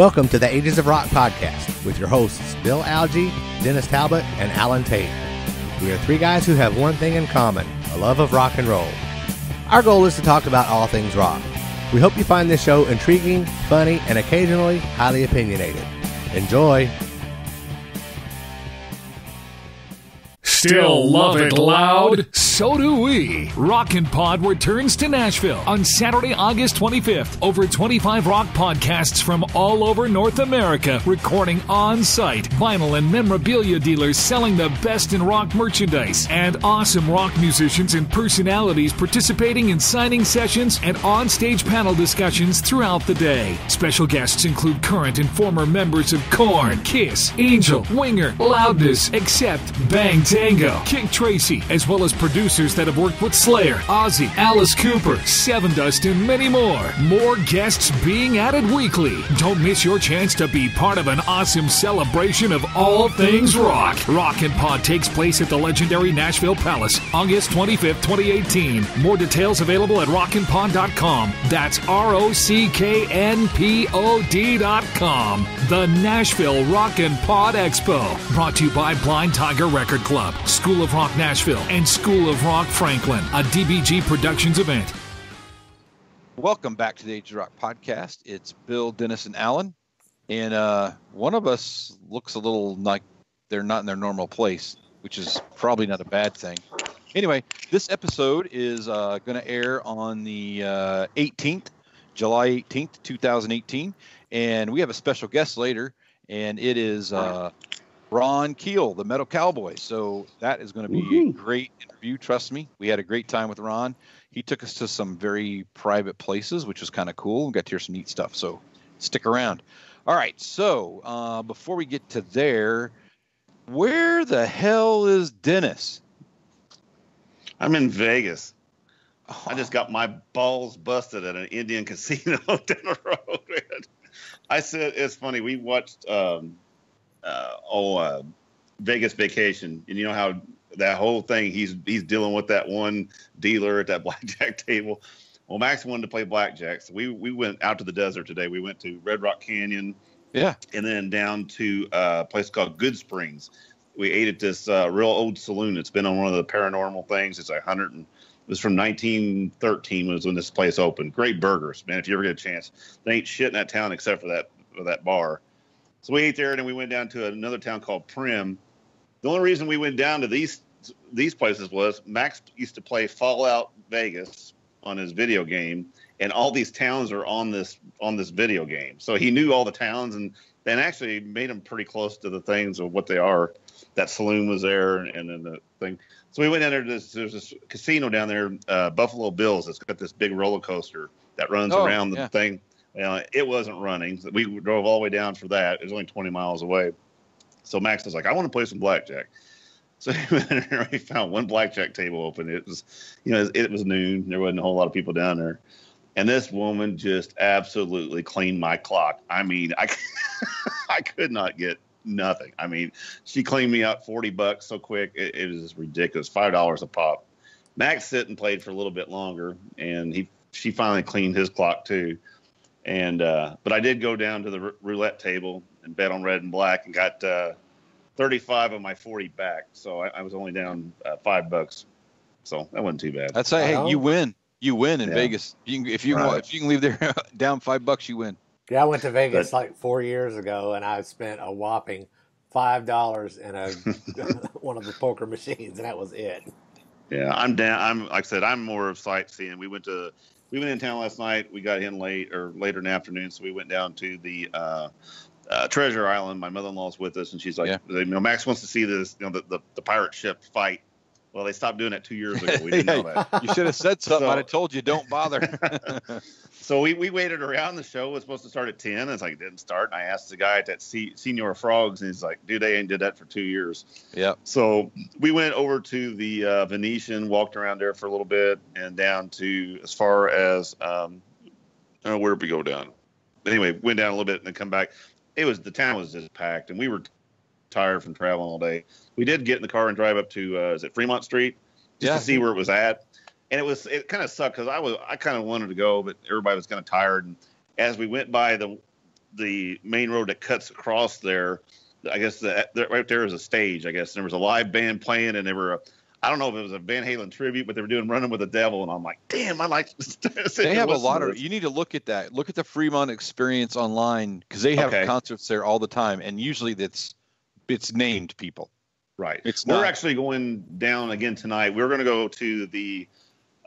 Welcome to the Ages of Rock podcast with your hosts Bill Algie, Dennis Talbot, and Alan Tate. We are three guys who have one thing in common a love of rock and roll. Our goal is to talk about all things rock. We hope you find this show intriguing, funny, and occasionally highly opinionated. Enjoy! Still love it loud? So do we. Rockin' Pod returns to Nashville on Saturday, August 25th. Over 25 rock podcasts from all over North America, recording on site. Vinyl and memorabilia dealers selling the best in rock merchandise, and awesome rock musicians and personalities participating in signing sessions and on-stage panel discussions throughout the day. Special guests include current and former members of Korn, Kiss, Angel, Winger, Loudness, Accept, Bang Tango, Kik Tracee, as well as producers that have worked with Slayer, Ozzy, Alice Cooper, Sevendust, and many more. More guests being added weekly. Don't miss your chance to be part of an awesome celebration of all things rock. Rockin' Pod takes place at the legendary Nashville Palace, August 25th, 2018. More details available at rockinpod.com. That's R O C K N P O D.com. The Nashville Rockin' Pod Expo. Brought to you by Blind Tiger Record Club, School of Rock Nashville, and School of Rock Franklin, a DBG Productions event. Welcome back to the Age of Rock podcast. It's Bill, Dennis, and Alan. And uh, one of us looks a little like they're not in their normal place, which is probably not a bad thing. Anyway, this episode is uh, going to air on the uh, 18th, July 18th, 2018. And we have a special guest later, and it is uh, Ron Keel, the Metal Cowboy. So that is going to be a great interview. Trust me, we had a great time with Ron. He took us to some very private places, which was kind of cool. We got to hear some neat stuff. So stick around. All right. So uh, before we get to there, where the hell is Dennis? I'm in Vegas. I just got my balls busted at an Indian casino down the road. I said it's funny. We watched um, uh, oh uh, Vegas Vacation, and you know how that whole thing he's he's dealing with that one dealer at that blackjack table. Well, Max wanted to play blackjack, so we we went out to the desert today. We went to Red Rock Canyon, Yeah. and then down to uh, a place called Goodsprings. We ate at this uh, real old saloon. It's been on one of the paranormal things. It's a hundred and it was from 1913 was when this place opened. Great burgers, man. If you ever get a chance, they ain't shit in that town except for that for that bar. So we ate there, and then we went down to another town called Primm. The only reason we went down to these these places was Max used to play Fallout Vegas on his video game, and all these towns are on this on this video game. So he knew all the towns, and and actually made them pretty close to the things of what they are. That saloon was there, and then the thing. So we went down there. This, there's this casino down there, uh, Buffalo Bills. It's got this big roller coaster that runs Oh, around the yeah. thing. Uh, it wasn't running. We drove all the way down for that. It was only 20 miles away. So Max was like, "I want to play some blackjack." So we found one blackjack table open. It was, you know, it was noon. There wasn't a whole lot of people down there. And this woman just absolutely cleaned my clock. I mean, I, I could not get nothing. I mean, she cleaned me out 40 bucks so quick. It, it was ridiculous. $5 a pop. Max sit and played for a little bit longer and he, she finally cleaned his clock too. And, uh, but I did go down to the r- roulette table and bet on red and black and got, uh, 35 of my 40 back. So I, I was only down uh, five bucks. So that wasn't too bad. That's hey, Wow. you win. You win in Yeah. Vegas. You can, if you Right. if you can leave there down five bucks, you win. Yeah, I went to Vegas But- like four years ago, and I spent a whopping five dollars in a one of the poker machines, and that was it. Yeah, I'm down. I'm like I said, I'm more of sightseeing. We went to we went in town last night. We got in late or later in the afternoon, so we went down to the uh, uh, Treasure Island. My mother-in-law's with us, and she's like, Yeah. you know, Max wants to see this, you know, the, the, the pirate ship fight. Well, they stopped doing it two years ago. We didn't know that. You should have said something. So- I'd have told you don't bother. So we, we waited around. The show was supposed to start at ten. It's like it didn't start. And I asked the guy at that Se- Señor Frogs, and he's like, "Dude, they ain't did that for two years." Yeah. So we went over to the uh, Venetian, walked around there for a little bit, and down to as far as um, uh, where did we go down? Anyway, went down a little bit and then come back. It was the town was just packed, and we were tired from traveling all day. We did get in the car and drive up to uh, is it Fremont Street just Yeah. to see where it was at, and it was it kind of sucked because I was I kind of wanted to go, but everybody was kind of tired. And as we went by the the main road that cuts across there. I guess that right there is a stage. I guess there was a live band playing, and they were. I don't know if it was a Van Halen tribute, but they were doing "Running with the Devil," and I'm like, "Damn, I like." they have a lot of. You need to look at that. Look at the Fremont Experience online because they have okay. concerts there all the time, and usually that's it's named people. Right. It's we're not. actually going down again tonight. We're going to go to the.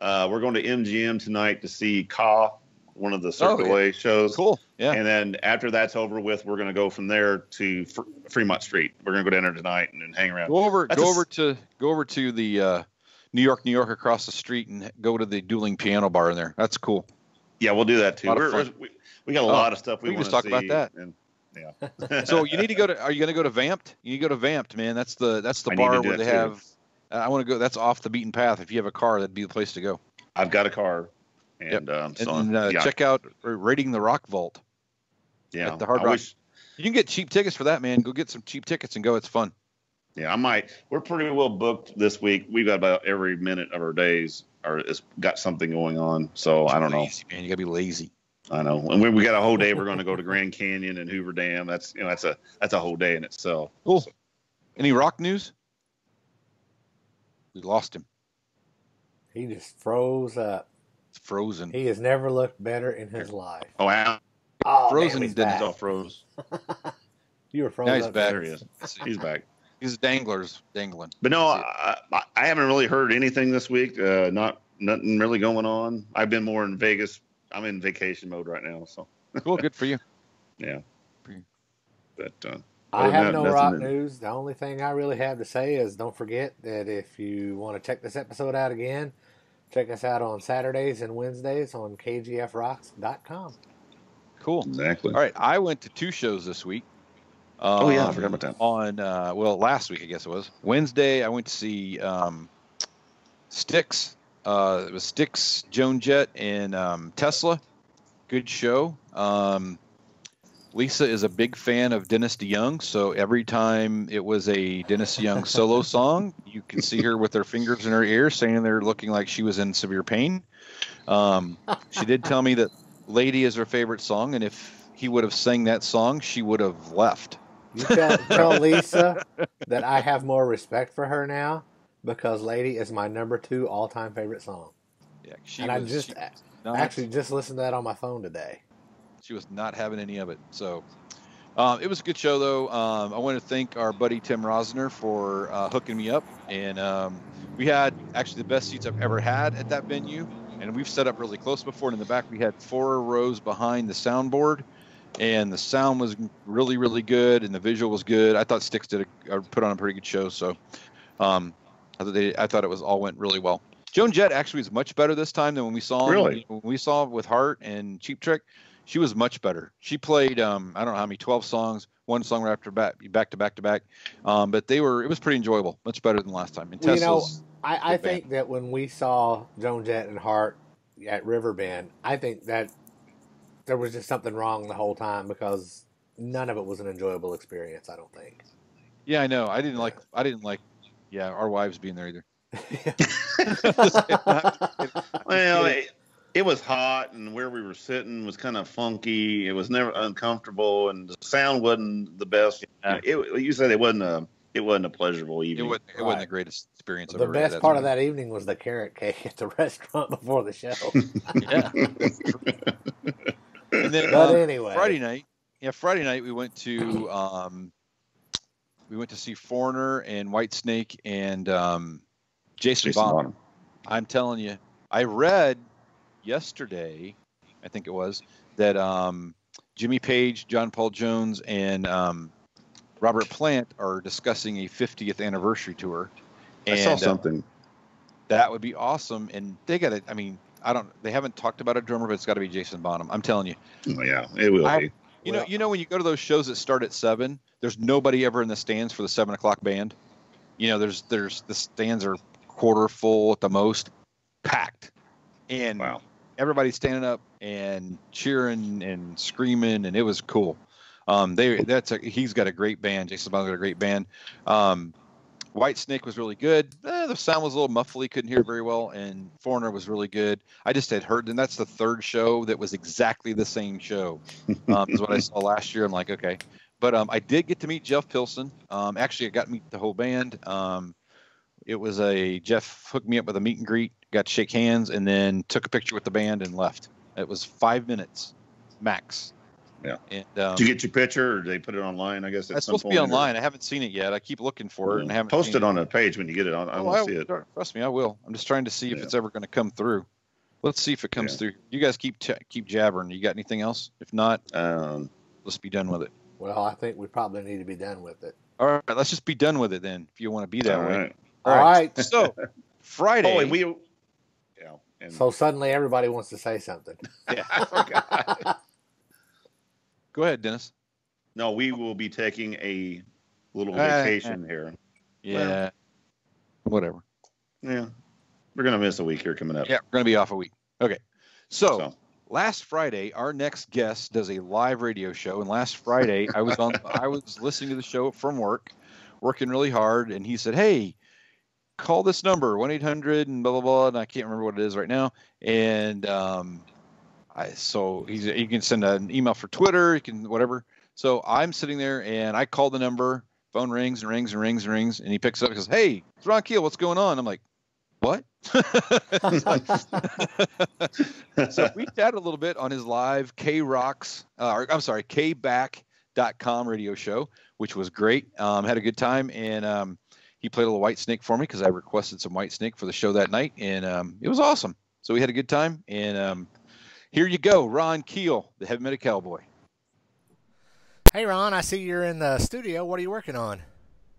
Uh, we're going to MGM tonight to see Ka one of the Cirque oh, yeah. shows. Cool. Yeah. And then after that's over with, we're going to go from there to Fr- Fremont Street. We're going to go down there tonight and, and hang around. Go over. That's go a, over to go over to the uh, New York, New York across the street and go to the dueling piano bar in there. That's cool. Yeah, we'll do that too. We we got a oh, lot of stuff we, we want to talk about that. And, yeah. so you need to go to. Are you going to go to Vamped? You need to go to Vamped, man. That's the that's the I bar where they too. have. I want to go. That's off the beaten path. If you have a car, that'd be the place to go. I've got a car. And, yep. um, so and uh, yeah. check out Raiding the Rock Vault. Yeah, the Hard I Rock. Wish... You can get cheap tickets for that, man. Go get some cheap tickets and go. It's fun. Yeah, I might. We're pretty well booked this week. We've got about every minute of our days or it's got something going on. So I don't lazy, know. Man, you gotta be lazy. I know. And we, we got a whole day. We're going to go to Grand Canyon and Hoover Dam. That's you know that's a that's a whole day in itself. Cool. Any rock news? We lost him. He just froze up. It's frozen. He has never looked better in his life. Oh, wow. Oh, frozen damn, didn't all froze. you were frozen. Now he's back. There he is. He's back. He's danglers dangling. But no, I, I haven't really heard anything this week. Uh, not nothing really going on. I've been more in Vegas. I'm in vacation mode right now. So cool. Good for you. yeah. But uh, I have no rock news. The only thing I really have to say is don't forget that if you want to check this episode out again, Check us out on Saturdays and Wednesdays on kgfrocks.com. Cool. Exactly. All right. I went to two shows this week. Um, oh, yeah. I forgot about that. On, uh, well, last week, I guess it was. Wednesday, I went to see um, Styx. Uh, it was Styx, Joan Jett, and um, Tesla. Good show. Um, Lisa is a big fan of Dennis DeYoung, so every time it was a Dennis DeYoung solo song, you could see her with her fingers in her ear, saying they're looking like she was in severe pain. Um, she did tell me that "Lady" is her favorite song, and if he would have sang that song, she would have left. You tell, tell Lisa that I have more respect for her now because "Lady" is my number two all-time favorite song. Yeah, and was, I just actually just listened to that on my phone today. She was not having any of it. So um, it was a good show, though. Um, I want to thank our buddy Tim Rosner for uh, hooking me up, and um, we had actually the best seats I've ever had at that venue. And we've set up really close before. And in the back, we had four rows behind the soundboard, and the sound was really, really good, and the visual was good. I thought Styx did a, put on a pretty good show. So um, I, thought they, I thought it was all went really well. Joan Jett actually was much better this time than when we saw really? when we saw with Heart and Cheap Trick she was much better. She played um, I don't know how many twelve songs, one song after back, back to back to back. Um, but they were it was pretty enjoyable, much better than last time. And well, you know, I, I think that when we saw Joan Jett and Heart at Riverbend, I think that there was just something wrong the whole time because none of it was an enjoyable experience. I don't think. Yeah, I know. I didn't like. I didn't like. Yeah, our wives being there either. well, it was hot and where we were sitting was kind of funky. It was never uncomfortable and the sound wasn't the best. Yeah. It, you said it wasn't a it wasn't a pleasurable evening. It wasn't, it wasn't the greatest experience. The best part of that evening was the carrot cake at the restaurant before the show. yeah. and then, but um, anyway, Friday night, yeah, Friday night we went to um, we went to see Foreigner and Whitesnake and um, Jason, Jason Bonham. Bonham. I'm telling you, I read yesterday, I think it was, that um, Jimmy Page, John Paul Jones, and um, Robert Plant are discussing a 50th anniversary tour. And, I saw uh, something. Uh, that would be awesome, and they got it. I mean, I don't. They haven't talked about a drummer, but it's got to be Jason Bonham. I'm telling you. Oh, yeah, it will I, be. You well, know, you know when you go to those shows that start at seven, there's nobody ever in the stands for the seven o'clock band. You know, there's there's the stands are quarter full at the most, packed, and wow everybody standing up and cheering and screaming, and it was cool. Um, they that's a, he's got a great band. Jason Bonham's got a great band. Um, Whitesnake was really good. Eh, the sound was a little muffly, couldn't hear very well, and Foreigner was really good. I just had heard, and that's the third show that was exactly the same show. Um, is what I saw last year. I'm like, okay, but um, I did get to meet Jeff Pilson. Um, actually, I got to meet the whole band. Um, it was a Jeff hooked me up with a meet and greet, got to shake hands, and then took a picture with the band and left. It was five minutes max. Yeah. And um, Did you get your picture, or did they put it online? I guess at it's some supposed to be point, or- online. I haven't seen it yet. I keep looking for it and haven't Post seen it on a page when you get it. on. I Oh, want to see it. Trust me, I will. I'm just trying to see if Yeah. it's ever going to come through. Let's see if it comes Yeah. through. You guys keep ch- keep jabbering. You got anything else? If not, Um, let's be done with it. Well, I think we probably need to be done with it. All right, let's just be done with it then. If you want to be that all way. right. All right. So Friday. Oh, and we. Yeah. And So suddenly everybody wants to say something. I forgot. go ahead, Dennis. No, we will be taking a little Uh, vacation here. Yeah. Whatever. Yeah. We're gonna miss a week here coming up. Yeah, we're going to be off a week. Okay. So, So last Friday, our next guest does a live radio show, and last Friday I was on. I was listening to the show from work, working really hard, and he said, "Hey, call this number one eight hundred and blah blah blah," and I can't remember what it is right now. And um, I so he's you can send an email for Twitter, you can whatever. So I'm sitting there and I call the number. Phone rings and rings and rings and rings, and he picks up and goes, "Hey, it's Ron Keel. What's going on?" I'm like, "What?" so we chat a little bit on his live K Rocks, uh, or, I'm sorry, KBack.com radio show, which was great. Um, had a good time, and um, he played a little Whitesnake for me because I requested some Whitesnake for the show that night, and um, it was awesome. So we had a good time, and um, here you go, Ron Keel, the heavy metal cowboy. Hey, Ron, I see you're in the studio. What are you working on?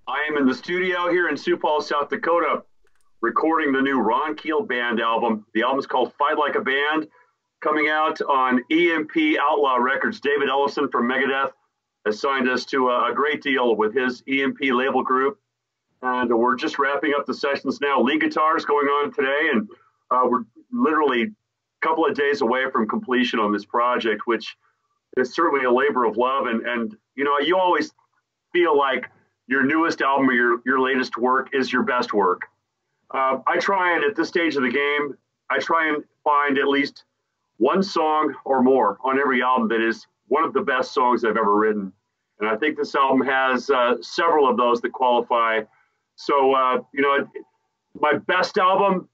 I am in the studio here in Sioux Falls, South Dakota, recording the new Ron Keel Band album. The album's called Fight Like a Band, coming out on EMP Outlaw Records. David Ellefson from Megadeth has signed us to a, a great deal with his EMP label group. And we're just wrapping up the sessions now. Lead guitars going on today, and uh, we're literally a couple of days away from completion on this project, which is certainly a labor of love. And, and you know, you always feel like your newest album or your, your latest work is your best work. Uh, I try and at this stage of the game, I try and find at least one song or more on every album that is one of the best songs I've ever written. And I think this album has uh, several of those that qualify. So, uh, you know, my best album,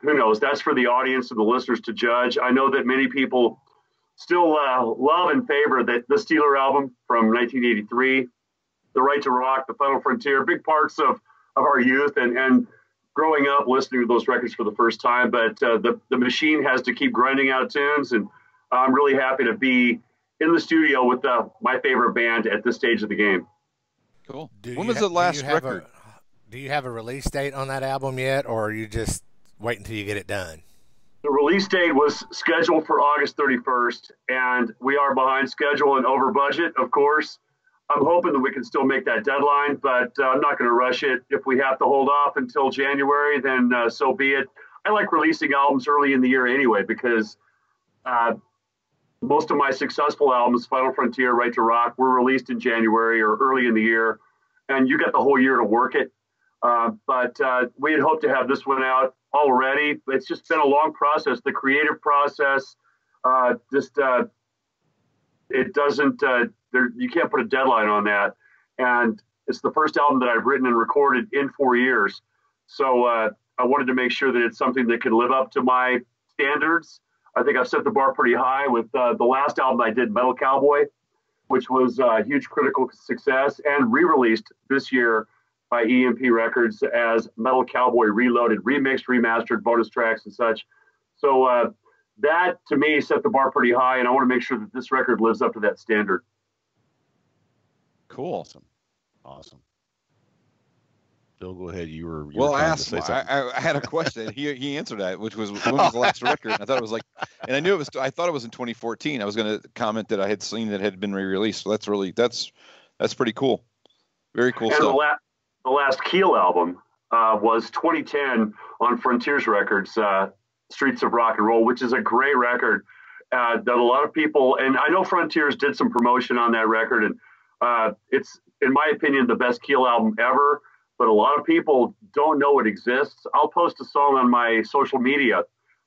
who knows? That's for the audience and the listeners to judge. I know that many people still uh, love and favor that the Steeler album from 1983 the right to rock, the final frontier, big parts of, of our youth and, and growing up listening to those records for the first time. But uh, the, the machine has to keep grinding out tunes. And I'm really happy to be in the studio with uh, my favorite band at this stage of the game. Cool. Do when was ha- the last record? A, do you have a release date on that album yet, or are you just waiting until you get it done? The release date was scheduled for August 31st, and we are behind schedule and over budget, of course. I'm hoping that we can still make that deadline, but uh, I'm not going to rush it. If we have to hold off until January, then uh, so be it. I like releasing albums early in the year anyway because uh, most of my successful albums, Final Frontier, Right to Rock, were released in January or early in the year, and you got the whole year to work it. Uh, but uh, we had hoped to have this one out already. It's just been a long process. The creative process, uh, just uh, it doesn't. Uh, there, you can't put a deadline on that. And it's the first album that I've written and recorded in four years. So I wanted to make sure that it's something that could live up to my standards. I think I've set the bar pretty high with the last album I did, Metal Cowboy, which was a huge critical success and re-released this year by EMP Records as Metal Cowboy Reloaded, remixed, remastered, bonus tracks and such. So uh, that to me set the bar pretty high, and I want to make sure that this record lives up to that standard. Cool. awesome. Awesome. Bill, go ahead. You were. You Well, were I asked. I. I, I had a question. he he answered that, which was when was the last record? And I thought it was like, and I knew it was. I thought it was in 2014. I was going to comment that I had seen that had been re-released. So that's really that's that's pretty cool. Very cool and the, stuff. la- the last Keel album uh, was 2010 on Frontiers Records, uh, Streets of Rock and Roll, which is a great record uh, that a lot of people, and I know Frontiers did some promotion on that record, and uh, it's, in my opinion, the best Keel album ever. but a lot of people don't know it exists. I'll post a song on my social media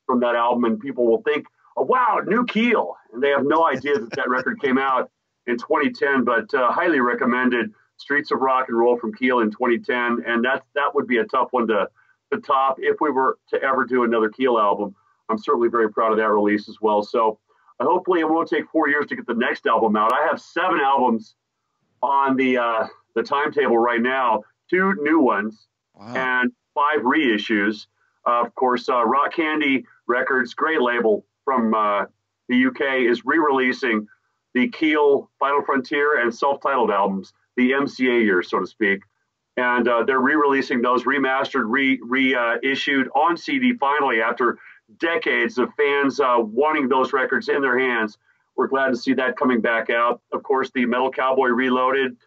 from that album, and people will think, oh, "Wow, new Keel," and they have no idea that that record came out in 2010. But uh, highly recommended. Streets of Rock and Roll from Keel in 2010, and that that would be a tough one to to top if we were to ever do another Keel album. I'm certainly very proud of that release as well. So uh, hopefully it won't take four years to get the next album out. I have seven albums on the uh, the timetable right now, two new ones wow. and five reissues. Uh, of course, uh, Rock Candy Records, great label from uh, the UK, is re-releasing the Keel Final Frontier and self-titled albums, the MCA year, so to speak. And uh, they're re-releasing those, remastered, re reissued on CD finally after decades of fans uh, wanting those records in their hands. We're glad to see that coming back out. Of course, the Metal Cowboy Reloaded,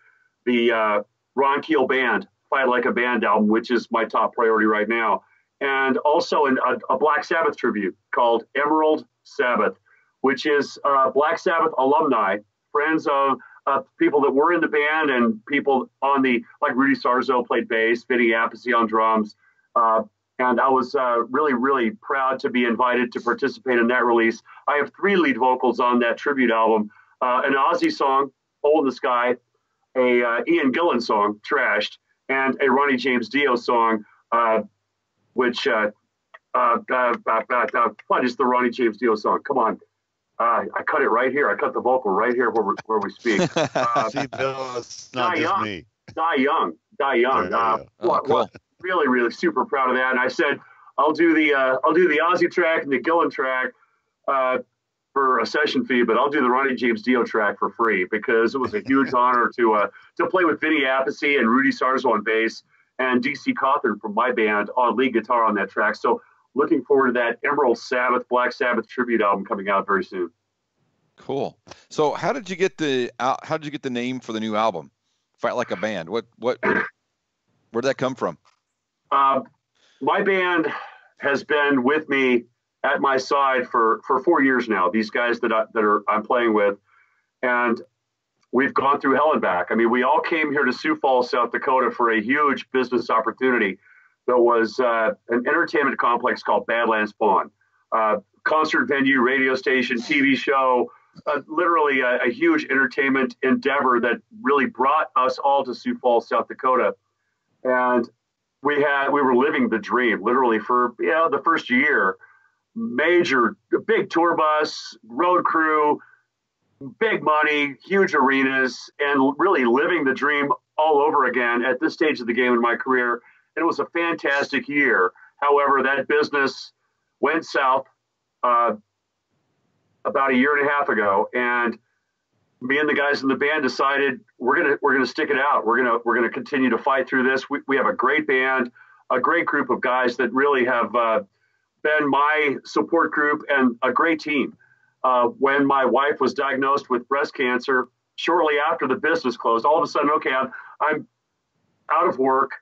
the uh, Ron Keel Band, Fight Like a Band album, which is my top priority right now. And also an, a, a, Black Sabbath tribute called Emerald Sabbath, which is uh, Black Sabbath alumni, friends of uh, people that were in the band and people on the, like Rudy Sarzo played bass, Vinny Appice on drums, uh, and I was uh, really, really proud to be invited to participate in that release. I have three lead vocals on that tribute album: uh, an Ozzy song, "Hole in the Sky," a uh, Ian Gillan song, "Trashed," and a Ronnie James Dio song, uh, which what is the Ronnie James Dio song? Come on. I cut it right here. I cut the vocal right here where we, where we speak. See, Bill, it's not Die just Young. me. Die Young. Die Young. Yeah, yeah. Oh, what, cool. what, really, really super proud of that. And I said, I'll do the uh, I'll do the Ozzy track and the Gillan track uh, for a session fee, but I'll do the Ronnie James Dio track for free because it was a huge honor to uh, to play with Vinny Appice and Rudy Sarzo on bass and DC Cawthorn from my band on lead guitar on that track. So looking forward to that Emerald Sabbath Black Sabbath tribute album coming out very soon. Cool. So how did you get the uh, how did you get the name for the new album? Fight like a band. What what where did that come from? Uh, my band has been with me at my side for for four years now. These guys that I, that are I'm playing with, and we've gone through hell and back. I mean, we all came here to Sioux Falls, South Dakota, for a huge business opportunity. That was uh, an entertainment complex called Badlands Pawn, uh, concert venue, radio station, TV show. Uh, literally a, a huge entertainment endeavor that really brought us all to Sioux Falls, South Dakota. And we had we were living the dream literally for you know the first year major big tour bus road crew big money huge arenas and really living the dream all over again at this stage of the game in my career it was a fantastic year however that business went south uh, about a year and a half ago and me and the guys in the band decided we're gonna we're gonna stick it out. We're gonna we're gonna continue to fight through this. We, we have a great band, a great group of guys that really have uh, been my support group and a great team. Uh, when my wife was diagnosed with breast cancer, shortly after the business closed, all of a sudden, okay, I'm I'm out of work.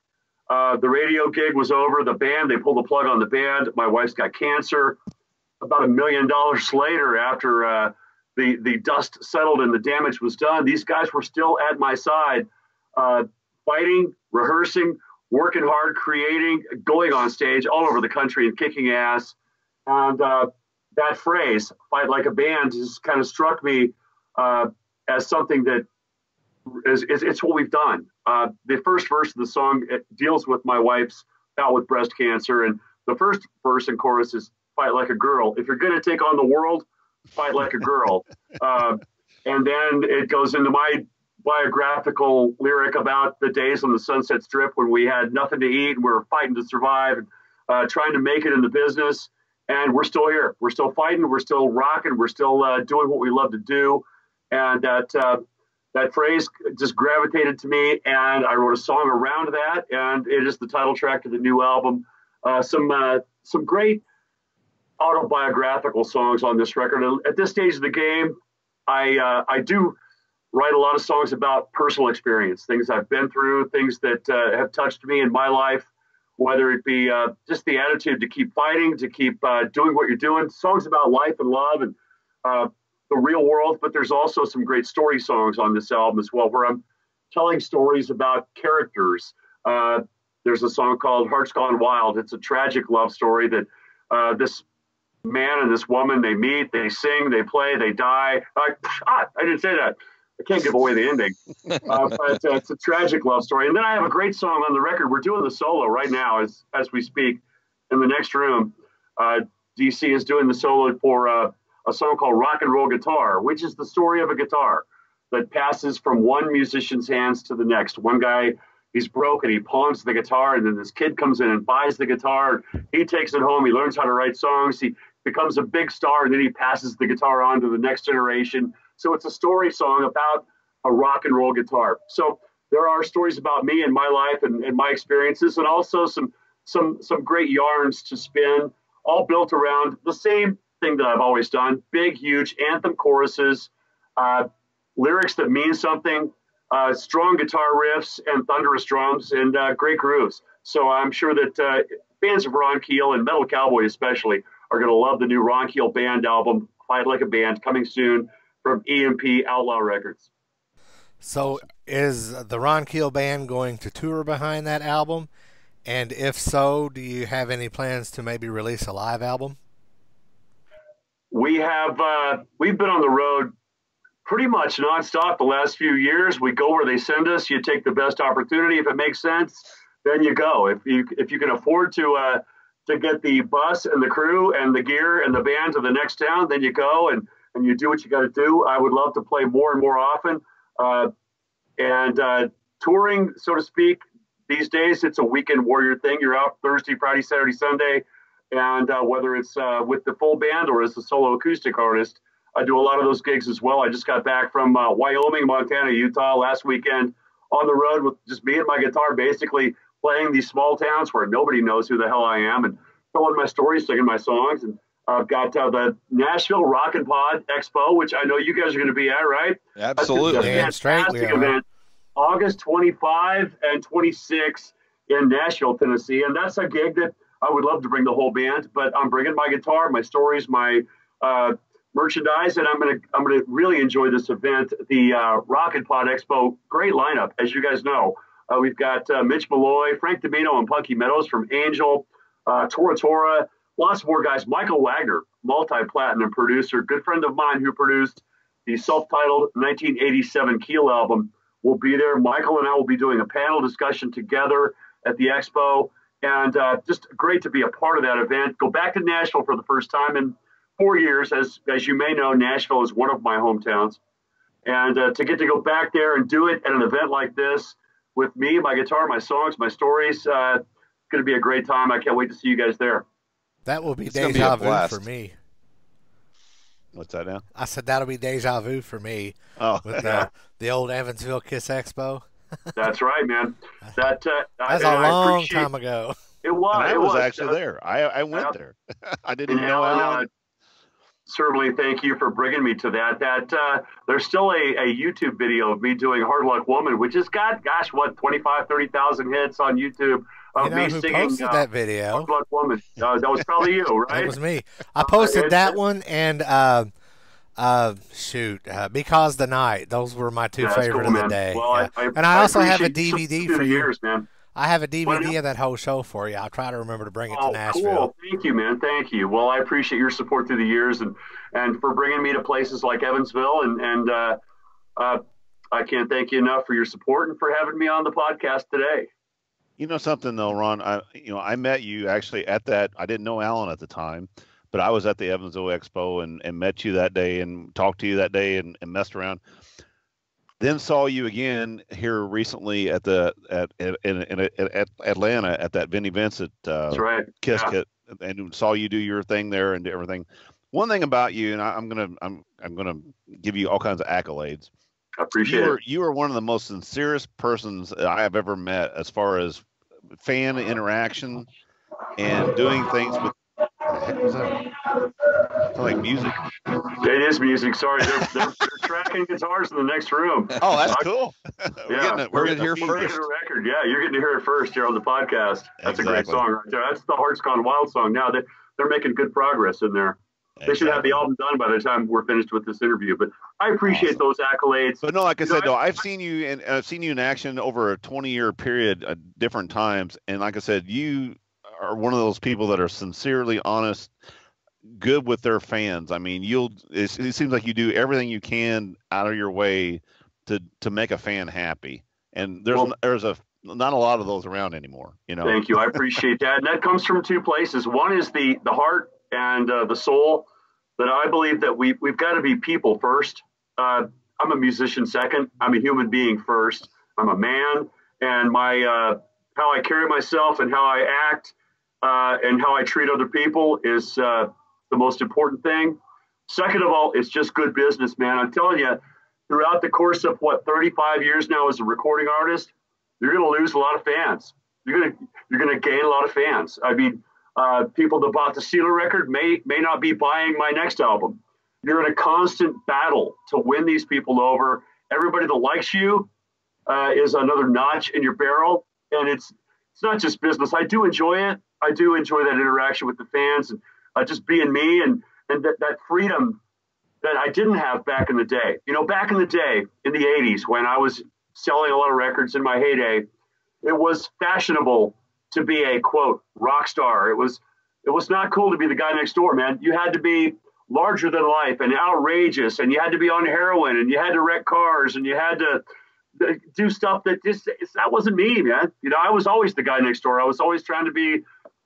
Uh, the radio gig was over. The band they pulled the plug on the band. My wife's got cancer. About a million dollars later, after uh, the the dust settled and the damage was done, these guys were still at my side, uh, fighting, rehearsing, working hard, creating, going on stage all over the country and kicking ass. And uh, that phrase, "fight like a band," just kind of struck me uh, as something that is, is, it's what we've done. Uh, the first verse of the song deals with my wife's bout with breast cancer, and the first verse and chorus is "fight like a girl." If you're going to take on the world fight like a girl. Uh, and then it goes into my biographical lyric about the days on the Sunset Strip when we had nothing to eat and we were fighting to survive and uh, trying to make it in the business. And we're still here. We're still fighting. We're still rocking. We're still uh, doing what we love to do. And that uh, that phrase just gravitated to me, and I wrote a song around that. And it is the title track to the new album. Uh, some uh, some great autobiographical songs on this record. At this stage of the game, I uh, I do write a lot of songs about personal experience, things I've been through, things that uh, have touched me in my life, whether it be uh, just the attitude to keep fighting, to keep uh, doing what you're doing, songs about life and love and the real world. But there's also some great story songs on this album as well, where I'm telling stories about characters. Uh, there's a song called Hearts Gone Wild. It's a tragic love story that uh, this man and this woman they meet, they sing, they play, they die. I, ah, I didn't say that. I can't give away the ending, uh, but uh, it's a tragic love story. And then I have a great song on the record. We're doing the solo right now as as we speak in the next room. Uh, DC is doing the solo for uh, a song called Rock and Roll Guitar, which is the story of a guitar that passes from one musician's hands to the next. One guy, he's broke and he pawns the guitar, and then this kid comes in and buys the guitar. He takes it home. He learns how to write songs. He becomes a big star, and then he passes the guitar on to the next generation. So it's a story song about a rock and roll guitar. So there are stories about me and my life and, and my experiences, and also some some some great yarns to spin, all built around the same thing that I've always done: big, huge anthem choruses, uh, lyrics that mean something, uh, strong guitar riffs, and thunderous drums, and uh, great grooves. So I'm sure that uh, fans of Ron Keel and Metal Cowboy especially are going to love the new Ron Keel band album, Fight Like a Band, coming soon from EMP Outlaw Records. So, is the Ron Keel band going to tour behind that album? And if so, do you have any plans to maybe release a live album? We have uh, we've been on the road pretty much nonstop the last few years. We go where they send us. You take the best opportunity if it makes sense, then you go. If you if you can afford to uh, to get the bus and the crew and the gear and the band to the next town, then you go and and you do what you got to do. I would love to play more and more often. Uh, and uh, touring, so to speak, these days it's a weekend warrior thing. You're out Thursday, Friday, Saturday, Sunday, and uh, whether it's uh, with the full band or as a solo acoustic artist, I do a lot of those gigs as well. I just got back from uh, Wyoming, Montana, Utah last weekend on the road with just me and my guitar, basically playing these small towns where nobody knows who the hell I am and telling my stories, singing my songs, and I've got uh, the Nashville Rockin' Pod Expo, which I know you guys are going to be at, right? Absolutely. Damn straight we are. event. August 25 and 26 in Nashville, Tennessee. And that's a gig that I would love to bring the whole band, but I'm bringing my guitar, my stories, my uh, merchandise, and I'm to I'm to really enjoy this event. The uh, Rockin' Pod Expo, great lineup, as you guys know. Uh, we've got uh, Mitch Malloy, Frank DiMino, and Punky Meadows from Angel, uh, Tora Tora, lots more guys. Michael Wagner, multi-platinum producer, good friend of mine who produced the self-titled 1987 Keel album, will be there. Michael and I will be doing a panel discussion together at the expo, and uh, just great to be a part of that event. Go back to Nashville for the first time in four years, as as you may know, Nashville is one of my hometowns, and uh, to get to go back there and do it at an event like this with me, my guitar, my songs, my stories, uh, going to be a great time. I can't wait to see you guys there. That will be It's gonna be deja a vu blast. for me. What's that now? I said that'll be deja vu for me Oh, with the, the old Evansville Kiss Expo. That's right, man. That uh, That's I, a and I long time ago. It was. and I it was was actually Uh, there. I I went yeah. there. I didn't And know Alan, Alan. uh, certainly thank you for bringing me to that. That uh, there's still a, a YouTube video of me doing Hard Luck Woman, which has got, gosh, what, 25, 30,000 hits on YouTube of You know me who singing posted uh, that video? Hard Luck Woman. Uh, that was probably you, That right? was me. I posted it- that one and uh, shoot, uh, because the night. Those were my two Yeah, favorite cool, of the day. Well, yeah. I, I, and I also have a DVD for you. years, man. I have a DVD of that whole show for you. I'll try to remember to bring it Oh, to Nashville. cool. Thank you, man. Thank you. Well, I appreciate your support through the years and, and for bringing me to places like Evansville. And, and uh, uh, I can't thank you enough for your support and for having me on the podcast today. You know something though, Ron. I you know I met you actually at that. I didn't know Alan at the time, but I was at the Evansville Expo and, and met you that day and talked to you that day and, and messed around. Then saw you again here recently at the at at, in, in, at, at Atlanta at that Vinnie Vincent uh, That's right. Kiss Yeah. Kit and saw you do your thing there and everything. One thing about you, and I, I'm gonna I'm I'm gonna give you all kinds of accolades. I appreciate you it. are you are one of the most sincerest persons I have ever met as far as fan interaction and doing things with. What heck was that? Sound like music. It is music. Sorry, they're, they're, they're tracking guitars in the next room. Oh, that's cool. we're Yeah, getting it. we're We're gonna getting hear a. You're getting first. a record. Yeah, you're getting to hear it first here on the podcast. That's a great song right there. That's the Hearts Gone Wild song. Now they they're making good progress in there. They should have the album done by the time we're finished with this interview. But I appreciate Awesome. those accolades. But no, like I You know, said, though, I've seen you and I've seen you in action over a 20 year period at different times. And like I said, you are one of those people that are sincerely honest, good with their fans. I mean, you'll, it's, it seems like you do everything you can out of your way to, to make a fan happy. And there's, Well- there's a, not a lot of those around anymore, you know? Thank you. I appreciate that. And that comes from two places. One is the the heart and uh, the soul. That I believe that we we've got to be people first. Uh, I'm a musician second. I'm a human being first. I'm a man, and my uh, how I carry myself and how I act uh, and how I treat other people is uh, the most important thing. Second of all, it's just good business, man. I'm telling you, throughout the course of what 35 years now as a recording artist, you're going to lose a lot of fans. You're going to you're going to gain a lot of fans. I mean, uh, people that bought the Steeler record may may not be buying my next album. You're in a constant battle to win these people over. Everybody that likes you uh, is another notch in your barrel, and it's it's not just business. I do enjoy it. I do enjoy that interaction with the fans and uh, just being me and and that, that freedom that I didn't have back in the day. You know, back in the day in the '80s when I was selling a lot of records in my heyday, it was fashionable to be a quote rock star. It was it was not cool to be the guy next door, man. You had to be larger than life and outrageous, and you had to be on heroin, and you had to wreck cars, and you had to uh, do stuff that just that wasn't me, man. You know, I was always the guy next door. I was always trying to be,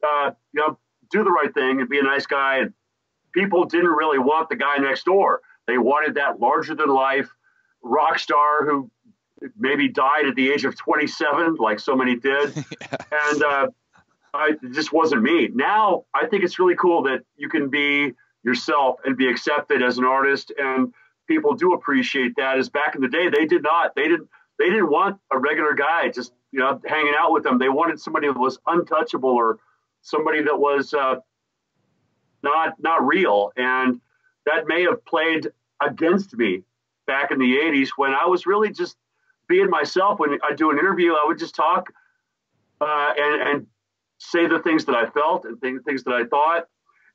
uh, you know, do the right thing and be a nice guy. And people didn't really want the guy next door. They wanted that larger than life rock star who maybe died at the age of 27, like so many did. And uh, I, it just wasn't me. Now, I think it's really cool that you can be yourself and be accepted as an artist. And people do appreciate that. As back in the day, they did not. They didn't. They didn't want a regular guy just you know hanging out with them. They wanted somebody that was untouchable or somebody that was uh, not not real. And that may have played against me back in the 80s when I was really just being myself. When I do an interview, I would just talk uh, and, and say the things that I felt and th- things that I thought.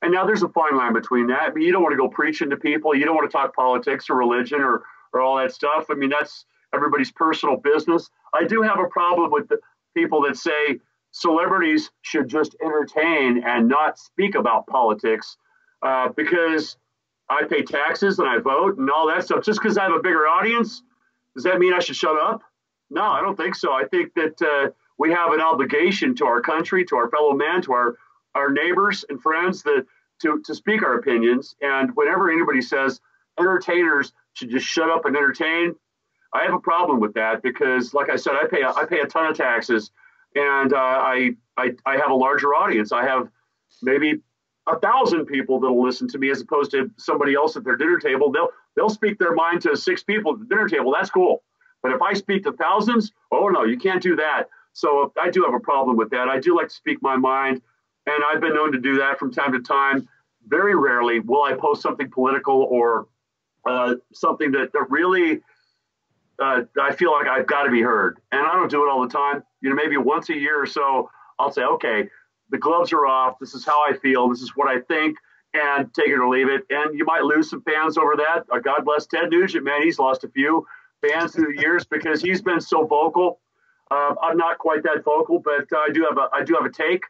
And now there's a fine line between that. I mean, you don't want to go preaching to people. You don't want to talk politics or religion or, or all that stuff. I mean, that's everybody's personal business. I do have a problem with people that say celebrities should just entertain and not speak about politics uh, because I pay taxes and I vote and all that stuff. Just because I have a bigger audience, does that mean I should shut up? No, I don't think so. I think that uh, we have an obligation to our country, to our fellow man, to our our neighbors and friends that to to speak our opinions. And whenever anybody says entertainers should just shut up and entertain, I have a problem with that because, like I said, I pay I pay a ton of taxes, and uh, I, I I have a larger audience. I have maybe a thousand people that'll listen to me as opposed to somebody else at their dinner table. They'll they'll speak their mind to six people at the dinner table. That's cool. But if I speak to thousands, oh no, you can't do that. So I do have a problem with that. I do like to speak my mind, and I've been known to do that from time to time. Very rarely will I post something political or uh, something that, that really uh, I feel like I've got to be heard. And I don't do it all the time. You know, maybe once a year or so, I'll say, okay, the gloves are off. This is how I feel. This is what I think, and take it or leave it. And you might lose some fans over that. Uh, God bless Ted Nugent, man. He's lost a few fans through the years because he's been so vocal. Uh, I'm not quite that vocal, but I do have a I do have a take,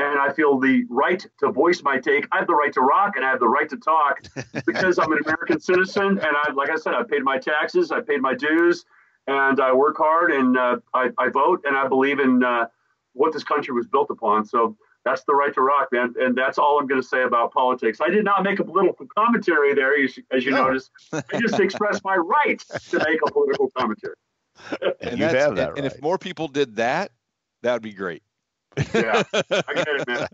and I feel the right to voice my take. I have the right to rock, and I have the right to talk because I'm an American citizen, and I like I said, I paid my taxes, I paid my dues, and I work hard, and uh, I, I vote, and I believe in uh, what this country was built upon. So that's the right to rock, man, and that's all I'm going to say about politics. I did not make a political commentary there, as, as you No. noticed. I just expressed my right to make a political commentary. And, You have that and, and if more people did that, that would be great. Yeah, I get it, man.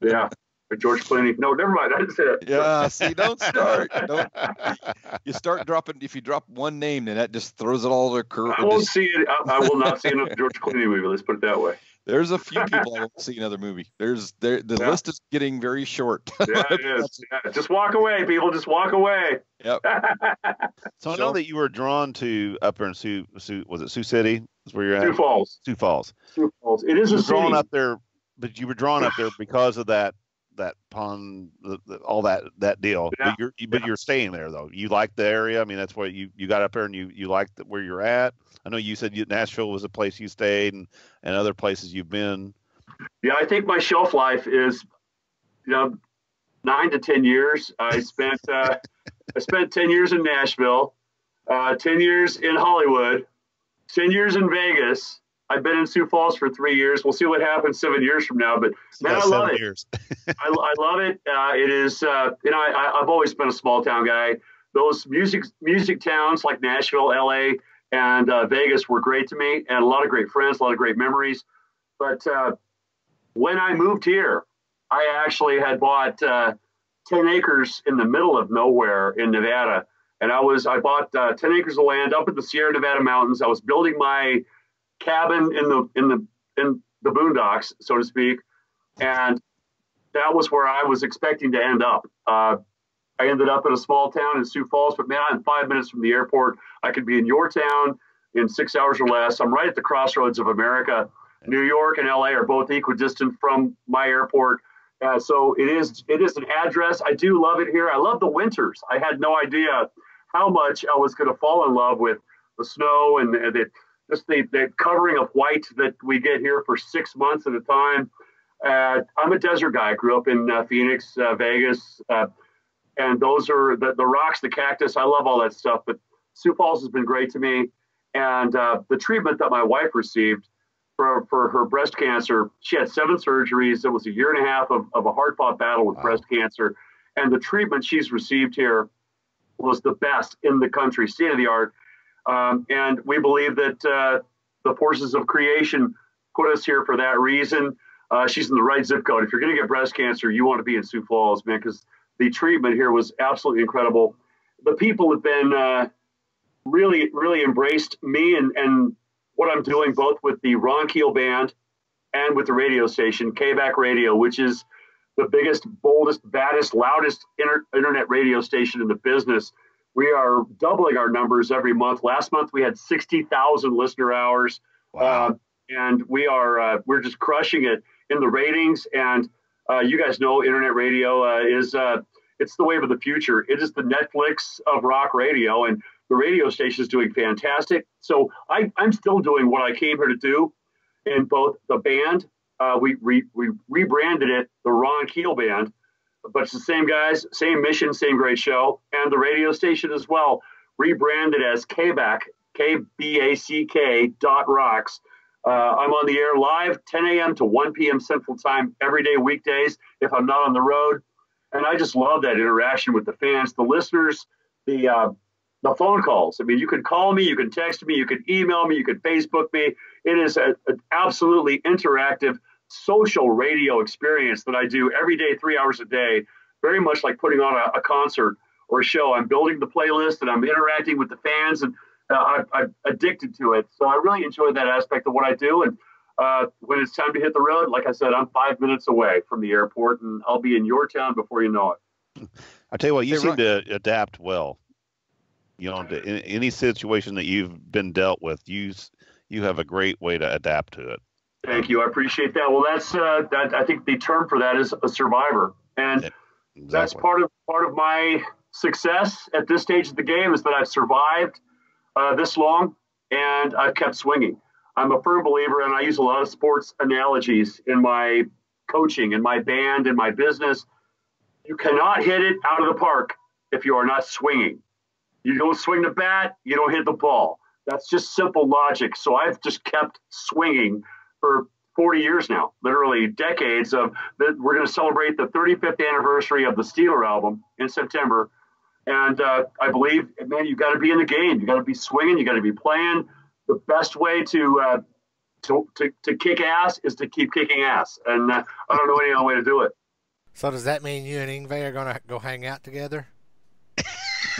Yeah. But George Clooney. No, never mind. I didn't say that. Yeah, see, don't start. Don't, you start dropping. If you drop one name, then that just throws it all to curve. I won't see it. I, I will not see another George Clooney movie. Let's put it that way. There's a few people I won't see another movie. There's there. The Yeah. list is getting very short. Yeah, it is. Yeah. Just walk away, people. Just walk away. Yep. So I know that you were drawn to up there in Sioux, Sioux was it Sioux City? Is where you're at? Sioux Falls. Sioux Falls. Sioux Falls. It is You a were drawn city. up there, but you were drawn up there because of that that pond, the, the, all that that deal. Yeah. But you're but you're staying there though. You like the area. I mean, that's what you you got up there and you you like the, where you're at. I know you said you, Nashville was a place you stayed and and other places you've been. Yeah, I think my shelf life is, you know, nine to ten years. I spent uh, I spent ten years in Nashville, uh, ten years in Hollywood, ten years in Vegas. I've been in Sioux Falls for three years. We'll see what happens seven years from now. But man, I love seven it. years. I, I love it. Uh, it is, uh, you know, I, I've always been a small town guy. Those music music towns like Nashville, LA, and uh, Vegas were great to me, and a lot of great friends, a lot of great memories. But uh, when I moved here, I actually had bought uh, ten acres in the middle of nowhere in Nevada, and I was I bought uh, ten acres of land up in the Sierra Nevada mountains. I was building my cabin in the in the in the boondocks, so to speak, and that was where I was expecting to end up. Uh, I ended up in a small town in Sioux Falls, but man, I'm five minutes from the airport. I could be in your town in six hours or less. I'm right at the crossroads of America. New York and LA are both equidistant from my airport. Uh, so it is it is an address. I do love it here. I love the winters. I had no idea how much I was going to fall in love with the snow and, and the, just the, the covering of white that we get here for six months at a time. Uh, I'm a desert guy. I grew up in uh, Phoenix, uh, Vegas, uh, and those are the, the rocks, the cactus. I love all that stuff. But Sioux Falls has been great to me. And uh, the treatment that my wife received for, for her breast cancer, she had seven surgeries. It was a year and a half of, of a hard fought battle with Wow. breast cancer. And the treatment she's received here was the best in the country, state of the art. Um, and we believe that uh, the forces of creation put us here for that reason. Uh, she's in the right zip code. If you're going to get breast cancer, you want to be in Sioux Falls, man, because the treatment here was absolutely incredible. The people have been uh, really, really embraced me and, and what I'm doing, both with the Ron Keel Band and with the radio station, KBACK Radio, which is the biggest, boldest, baddest, loudest inter- internet radio station in the business. We are doubling our numbers every month. Last month we had 60,000 listener hours. Wow. Uh, and we are uh, we're just crushing it in the ratings. And uh, you guys know internet radio uh, is uh, it's the wave of the future. It is the Netflix of rock radio, and the radio station is doing fantastic. So I, I'm still doing what I came here to do in both the band. Uh, we, re, we rebranded it the Ron Keel Band, but it's the same guys, same mission, same great show, and the radio station as well, rebranded as KBACK, K B A C K dot rocks. Uh, I'm on the air live 10 a.m. to 1 p.m. Central Time every day, weekdays, if I'm not on the road. And I just love that interaction with the fans, the listeners, the uh, the phone calls. I mean, you can call me, you can text me, you can email me, you can Facebook me. It is an absolutely interactive social radio experience that I do every day, three hours a day, very much like putting on a, a concert or a show. I'm building the playlist and I'm interacting with the fans, and uh, I, I'm addicted to it. So I really enjoy that aspect of what I do. And uh, when it's time to hit the road, like I said, I'm five minutes away from the airport, and I'll be in your town before you know it. I tell you what, you Hey, seem Ron- to adapt well. You know, to in, any situation that you've been dealt with, you you have a great way to adapt to it. Thank you. I appreciate that. Well, that's uh, that. I think the term for that is a survivor, and Yeah, that's part of part of my success at this stage of the game is that I've survived uh, this long and I've kept swinging. I'm a firm believer, and I use a lot of sports analogies in my coaching, in my band, in my business. You cannot hit it out of the park if you are not swinging. You don't swing the bat, you don't hit the ball. That's just simple logic. So I've just kept swinging for 40 years now, literally decades of that. We're going to celebrate the 35th anniversary of the Steeler album in September. And uh, I believe, man, you got to be in the game. You got to be swinging. You got to be playing. The best way to, uh, to, to, to kick ass is to keep kicking ass. And uh, I don't know any other way to do it. So does that mean you and Yngwie are going to go hang out together?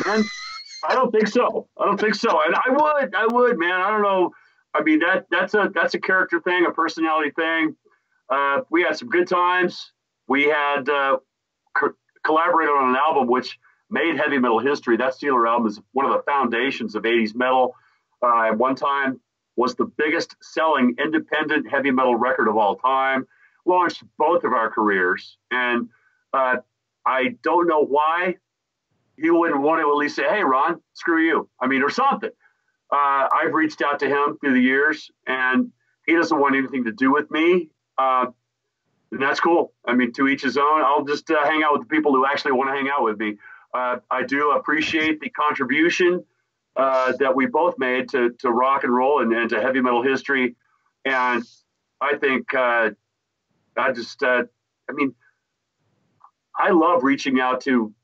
Man, I don't think so. I don't think so. And I would, I would, man. I don't know. I mean, that that's a that's a character thing, a personality thing. Uh, we had some good times. We had uh, co- collaborated on an album which made heavy metal history. That Steeler album is one of the foundations of 80s metal. Uh, at one time, was the biggest selling independent heavy metal record of all time. Launched both of our careers, and Uh, I don't know why he wouldn't want to at least say, "Hey, Ron, screw you." I mean, or something. Uh, I've reached out to him through the years, and he doesn't want anything to do with me. Uh, and that's cool. I mean, to each his own. I'll just uh, hang out with the people who actually want to hang out with me. Uh, I do appreciate the contribution uh, that we both made to, to rock and roll and, and to heavy metal history. And I think uh, I just, I mean, I love reaching out to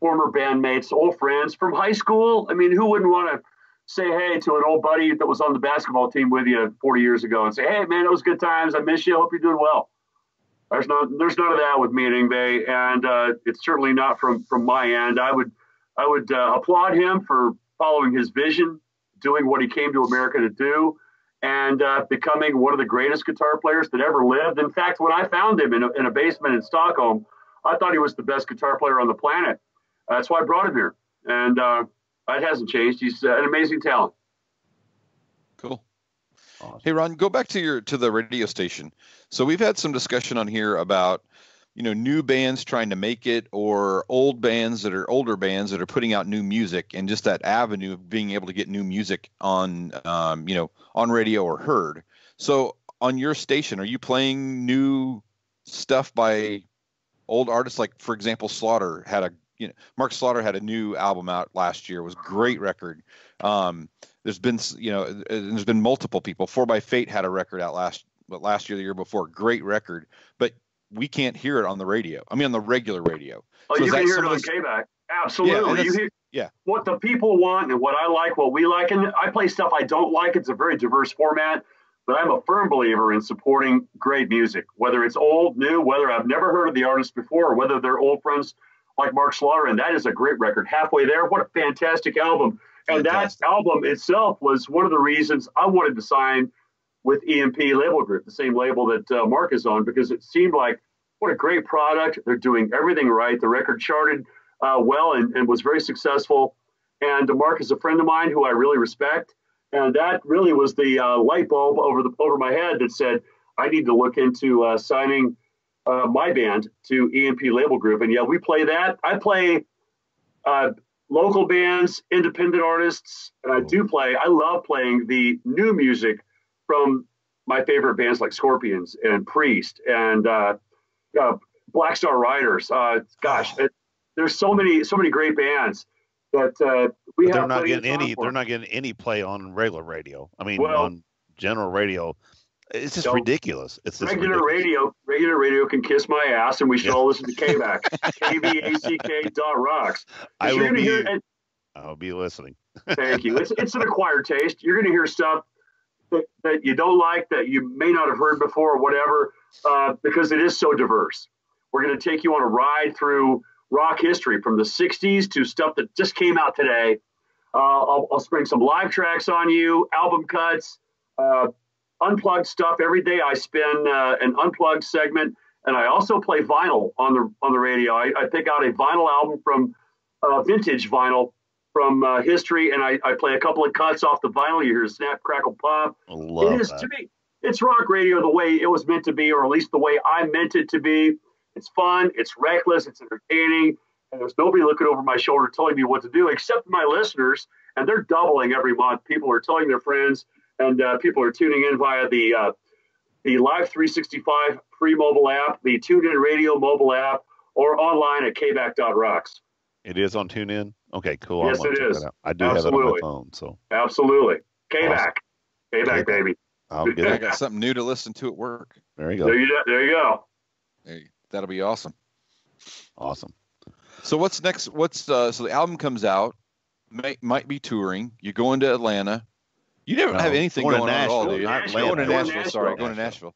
former bandmates, old friends from high school. I mean, who wouldn't want to say hey to an old buddy that was on the basketball team with you 40 years ago and say, hey, man, it was good times. I miss you. I hope you're doing well. There's not, there's none of that with me at Yngwie, and uh, it's certainly not from from my end. I would, I would uh, applaud him for following his vision, doing what he came to America to do, and uh, becoming one of the greatest guitar players that ever lived. In fact, when I found him in a, in a basement in Stockholm, I thought he was the best guitar player on the planet. That's why I brought him here, and uh, it hasn't changed. He's uh, an amazing talent. Cool. Awesome. Hey Ron, go back to your to the radio station. So we've had some discussion on here about you know new bands trying to make it or old bands that are older bands that are putting out new music and just that avenue of being able to get new music on um, you know on radio or heard so on your station are you playing new stuff by old artists like for example slaughter had a you know mark slaughter had a new album out last year it was great record um, there's been you know there's been multiple people four by fate had a record out last but last year the year before great record but we can't hear it on the radio. I mean, on the regular radio. Oh, so you can hear it on KBACK. Absolutely. Yeah, you hear yeah. what the people want and what I like, what we like. And I play stuff I don't like. It's a very diverse format, but I'm a firm believer in supporting great music, whether it's old, new, whether I've never heard of the artist before, or whether they're old friends like Mark Slaughter. And that is a great record. Halfway there. What a fantastic album. And fantastic. that album itself was one of the reasons I wanted to sign with EMP Label Group, the same label that uh, Mark is on, because it seemed like what a great product. They're doing everything right. The record charted uh, well and, and, was very successful. And Mark is a friend of mine who I really respect. And that really was the uh, light bulb over the over my head that said I need to look into uh, signing uh, my band to EMP Label Group. And yeah, we play that. I play uh, local bands, independent artists, and I do play. I love playing the new music from my favorite bands like Scorpions and Priest and uh, uh, Black Star Riders. Uh, gosh, it, there's so many so many great bands that uh, we but have. They're not getting any. They're not getting any play on regular radio. I mean, well, on general radio. It's just ridiculous. It's just regular ridiculous. radio. Regular radio can kiss my ass, and we should yeah. all listen to KBAC. KBACK dot rocks. I will be. Hear, and, I'll be listening. thank you. It's it's an acquired taste. You're going to hear stuff that, that you don't like, that you may not have heard before, or whatever, uh, because it is so diverse. We're going to take you on a ride through rock history from the 60s to stuff that just came out today. Uh, I'll, I'll, spring some live tracks on you, album cuts, uh, unplugged stuff. Every day I spin uh, an unplugged segment, and I also play vinyl on the on the radio. I, I pick out a vinyl album from uh, vintage vinyl from uh, history, and I, I, play a couple of cuts off the vinyl. You hear snap, crackle, pop. I love it is that. to me. It's rock radio the way it was meant to be, or at least the way I meant it to be. It's fun. It's reckless. It's entertaining. And there's nobody looking over my shoulder telling me what to do, except my listeners. And they're doubling every month. People are telling their friends, and uh, people are tuning in via the uh, the Live 365 free mobile app, the TuneIn Radio mobile app, or online at kback.rocks. It is on TuneIn. Okay, cool. Yes, it is. I do Absolutely. have it on my phone. So absolutely, K back, K back, baby. I'll get I got something new to listen to at work. There you go. There you, there you go. Hey, that'll be awesome. Awesome. So what's next? What's uh, so the album comes out, may, might be touring. You're going to Atlanta. You never no, have anything going, going on at all, do you? Going to Nashville. Sorry, going to Nashville.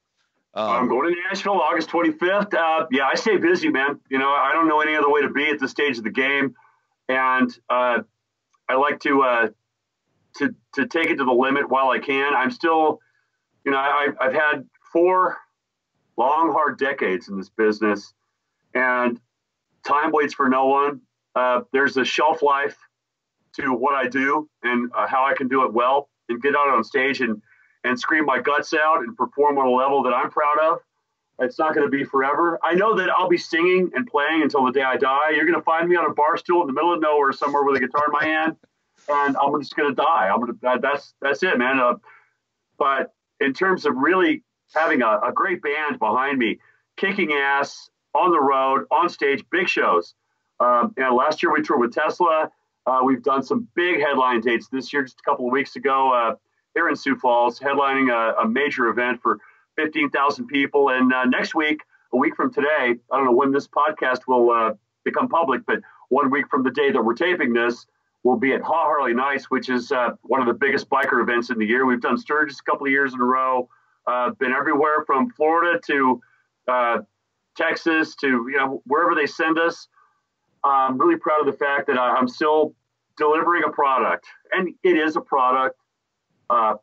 Um, I'm going to Nashville August 25th. Uh, yeah, I stay busy, man. You know, I don't know any other way to be at this stage of the game and uh, I like to uh, to to take it to the limit while I can. I'm still, you know, I, I've had four long, hard decades in this business, and time waits for no one. Uh, there's a shelf life to what I do and uh, how I can do it well and get out on stage and and scream my guts out and perform on a level that I'm proud of. It's not going to be forever. I know that I'll be singing and playing until the day I die. You're going to find me on a bar stool in the middle of nowhere somewhere with a guitar in my hand, and I'm just going to die. I'm going to. That's that's it, man. Uh, but in terms of really having a, a great band behind me, kicking ass on the road, on stage, big shows. Um, and last year we toured with Tesla. Uh, we've done some big headline dates this year. Just a couple of weeks ago, uh, here in Sioux Falls, headlining a, a major event for 15,000 people. And uh, next week, a week from today, I don't know when this podcast will uh, become public, but one week from the day that we're taping this, we'll be at Ha Harley which is uh, one of the biggest biker events in the year. We've done Sturgis a couple of years in a row, uh, been everywhere from Florida to Texas to you know wherever they send us. I'm really proud of the fact that I'm still delivering a product, and it is a product uh,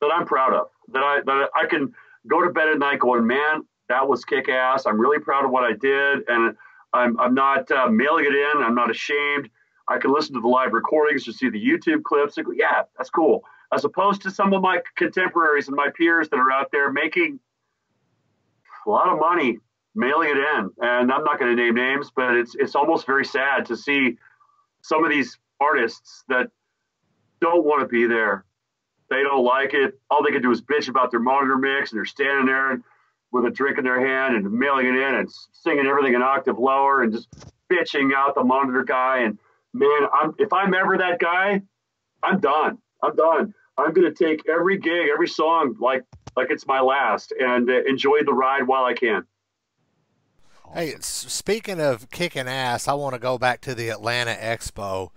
that I'm proud of. That I that I can go to bed at night going, man, that was kick ass. I'm really proud of what I did, and I'm I'm not uh, mailing it in. I'm not ashamed. I can listen to the live recordings or see the YouTube clips and go, yeah, that's cool. As opposed to some of my contemporaries and my peers that are out there making a lot of money mailing it in. And I'm not going to name names, but it's it's almost very sad to see some of these artists that don't want to be there they don't like it. All they can do is bitch about their monitor mix, and they're standing there with a drink in their hand and mailing it in and singing everything an octave lower and just bitching out the monitor guy. And man, I'm, if I'm ever that guy, I'm done. I'm done. I'm going to take every gig, every song like like it's my last, and uh, enjoy the ride while I can. Hey, speaking of kicking ass, I want to go back to the Atlanta Expo.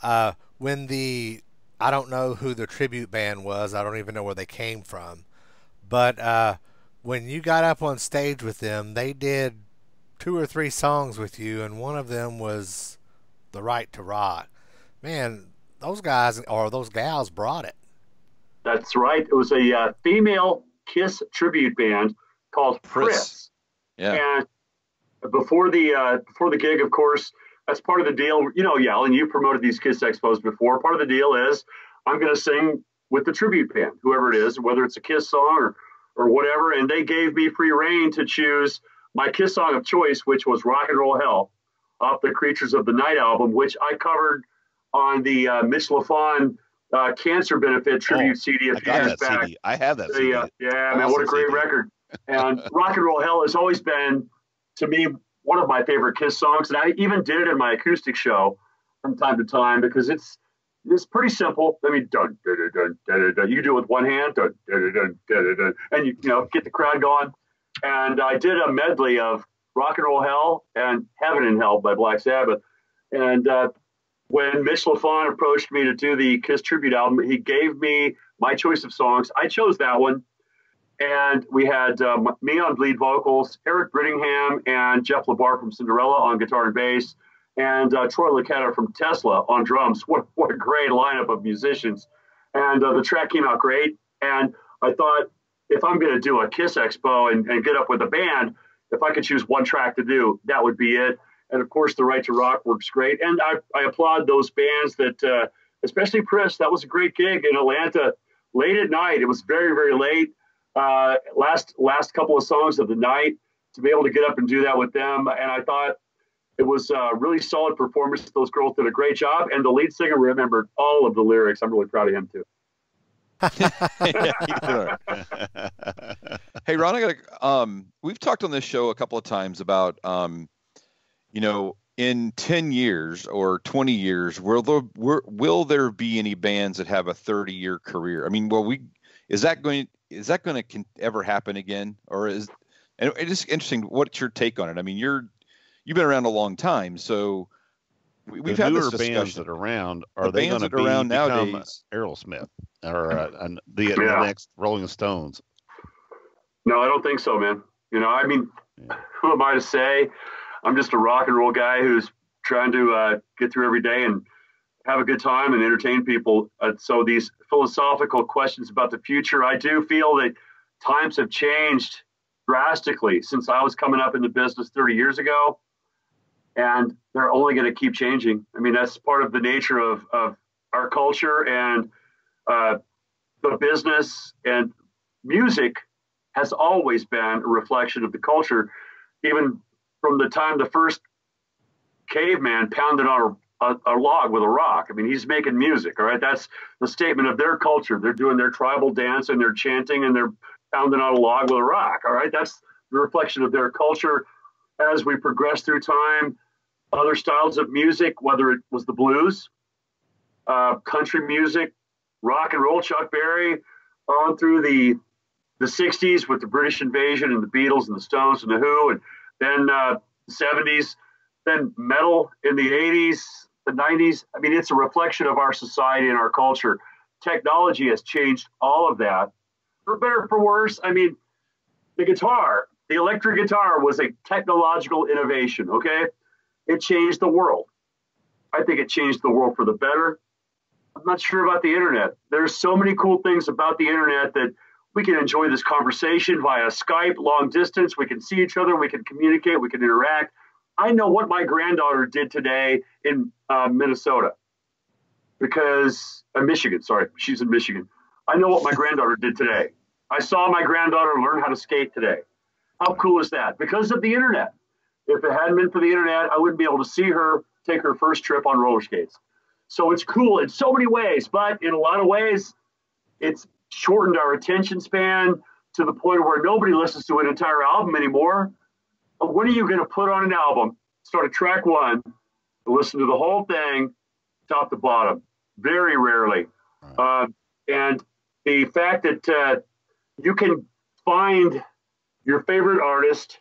Uh, when the I don't know who the tribute band was. I don't even know where they came from. But uh, when you got up on stage with them, they did two or three songs with you, and one of them was "The Right to Rock." Man, those guys or those gals brought it. That's right. It was a uh, female Kiss tribute band called Priss. Yeah. And before the uh, before the gig, of course, that's part of the deal. You know, yeah, and you promoted these Kiss Expos before. Part of the deal is I'm going to sing with the tribute band, whoever it is, whether it's a Kiss song or, or whatever. And they gave me free reign to choose my Kiss song of choice, which was Rock and Roll Hell off the Creatures of the Night album, which I covered on the uh, Mitch Lafon uh, cancer benefit tribute oh, CD a few years back. CD. I have that CD. Uh, yeah, man, what a great CD. record. And Rock and Roll Hell has always been, to me, one of my favorite Kiss songs, and I even did it in my acoustic show from time to time because it's it's pretty simple. I mean, dun, dun, dun, dun, dun, You do it with one hand, dun, dun, dun, dun, dun, and you, you know get the crowd going. And I did a medley of Rock and Roll Hell and Heaven and Hell by Black Sabbath. And uh, when Mitch Lafon approached me to do the Kiss tribute album, he gave me my choice of songs. I chose that one and we had um, me on lead vocals, Eric Brittingham and Jeff LaBar from Cinderella on guitar and bass, and uh, Troy Luccketta from Tesla on drums. What, what a great lineup of musicians. And uh, the track came out great. And I thought, if I'm going to do a Kiss Expo and, and get up with a band, if I could choose one track to do, that would be it. And of course, The Right to Rock works great. And I, I applaud those bands that, uh, especially Priss, that was a great gig in Atlanta late at night. It was very, very late uh, last last couple of songs of the night to be able to get up and do that with them. And I thought it was a really solid performance. Those girls did a great job, and the lead singer remembered all of the lyrics. I'm really proud of him too. hey Ron, I got um, we've talked on this show a couple of times about um, you know, in 10 years or 20 years, will there will there be any bands that have a 30 year career? I mean, well, we is that going is that going to ever happen again, or is and it's interesting. What's your take on it? I mean, you're you've been around a long time, so we've the had newer this discussion. bands that are around are the they going to be around nowadays? Aerosmith or uh, the, yeah. the next Rolling Stones? No, I don't think so, man. You know, I mean, yeah. who am I to say? I'm just a rock and roll guy who's trying to uh, get through every day and have a good time and entertain people. Uh, so these philosophical questions about the future, I do feel that times have changed drastically since I was coming up in the business 30 years ago, and they're only going to keep changing. I mean, that's part of the nature of, of our culture and uh, the business and music has always been a reflection of the culture, even from the time the first caveman pounded on a, a, log with a rock. I mean, he's making music, all right? That's the statement of their culture. They're doing their tribal dance and they're chanting and they're pounding on a log with a rock, all right? That's the reflection of their culture. As we progress through time, other styles of music, whether it was the blues, uh, country music, rock and roll, Chuck Berry, on through the the 60s with the British invasion and the Beatles and the Stones and the Who, and then uh, the 70s, then metal in the 80s, the 90s. I mean, it's a reflection of our society and our culture. Technology has changed all of that, for better for worse. I mean, the guitar, the electric guitar was a technological innovation, okay? It changed the world. I think it changed the world for the better. I'm not sure about the internet. There's so many cool things about the internet that we can enjoy this conversation via Skype, long distance. We can see each other. We can communicate. We can interact. I know what my granddaughter did today in uh, Minnesota because uh, Michigan. Sorry, she's in Michigan. I know what my granddaughter did today. I saw my granddaughter learn how to skate today. How cool is that? Because of the internet. If it hadn't been for the internet, I wouldn't be able to see her take her first trip on roller skates. So it's cool in so many ways, but in a lot of ways, it's shortened our attention span to the point where nobody listens to an entire album anymore. When are you going to put on an album, start at track one, listen to the whole thing, top to bottom? Very rarely. Uh, and the fact that uh, you can find your favorite artist,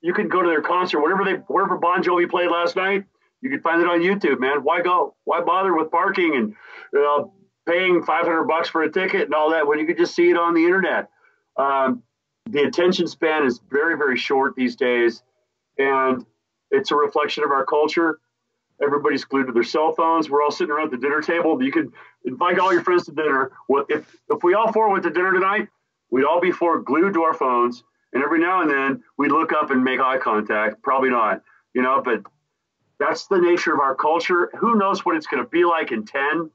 you can go to their concert, whatever they, wherever Bon Jovi played last night, you can find it on YouTube, man. Why go? Why bother with parking and uh, paying 500 bucks for a ticket and all that when you could just see it on the internet. Um, the attention span is very, very short these days, and it's a reflection of our culture. Everybody's glued to their cell phones. We're all sitting around the dinner table. You can invite all your friends to dinner. Well, if if we all four went to dinner tonight, we'd all be four glued to our phones, and every now and then we look up and make eye contact. Probably not, you know, but that's the nature of our culture. Who knows what it's going to be like in 10,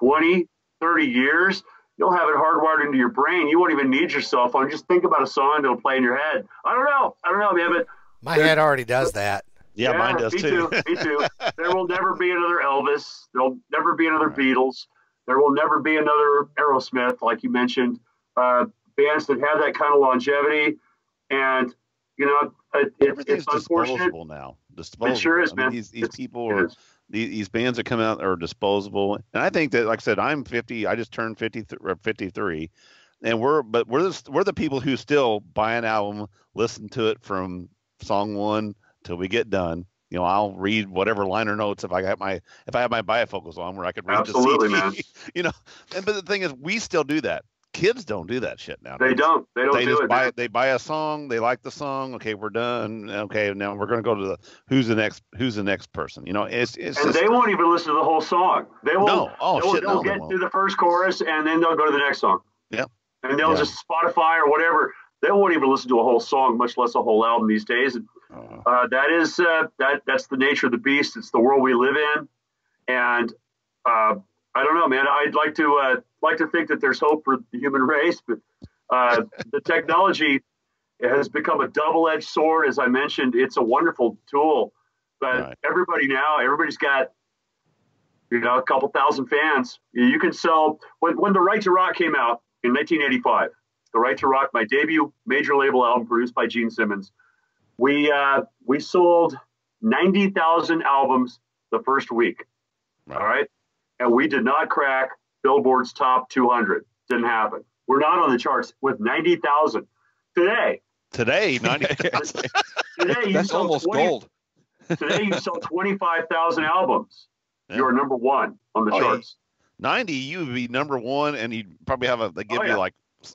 20, 30 years, you'll have it hardwired into your brain. You won't even need your cell phone. Just think about a song that'll play in your head. I don't know. I don't know, man. But my head already does that. Yeah, yeah mine does me too. too. me too. There will never be another Elvis. There'll never be another right. Beatles. There will never be another Aerosmith, like you mentioned. Uh, bands that have that kind of longevity, and you know, it, everything's it's disposable now. Disposable. It sure is, I man. Mean, these these people are these, bands that come out are disposable. And I think that, like I said, I'm 50. I just turned 50, 53, and we're but we're the, we're the people who still buy an album, listen to it from song one till we get done. You know, I'll read whatever liner notes if I got my if I have my bifocals on where I could read Absolutely, the CD. Man. You know, and but the thing is, we still do that kids don't do that shit now. They don't. They don't they do just it, buy they buy a song, they like the song. Okay, we're done. Okay, now we're gonna go to the who's the next who's the next person. You know, it's it's and just, they won't even listen to the whole song. They will. No. Oh they'll, shit, they'll no, get they to the first chorus and then they'll go to the next song. Yeah. And they'll Yeah. just Spotify or whatever. They won't even listen to a whole song, much less a whole album these days. Uh, uh, that is uh, that that's the nature of the beast. It's the world we live in, and uh, I don't know, man. I'd like to uh, like to think that there's hope for the human race, but uh, the technology has become a double-edged sword. As I mentioned, it's a wonderful tool, but Right. everybody now, everybody's got you know a couple thousand fans. You can sell when when the Right to Rock came out in 1985. The Right to Rock, my debut major label album produced by Gene Simmons. We uh, we sold ninety thousand albums the first week. Right. All right, and we did not crack Billboard's top 200. Didn't happen. We're not on the charts with ninety thousand today. today, ninety. Today you That's sell almost 20 gold. Today you sell twenty five thousand albums. Yeah. You're number one on the Oh, yeah. charts. 90, you would be number one, and you'd probably have a they give Oh, yeah. you like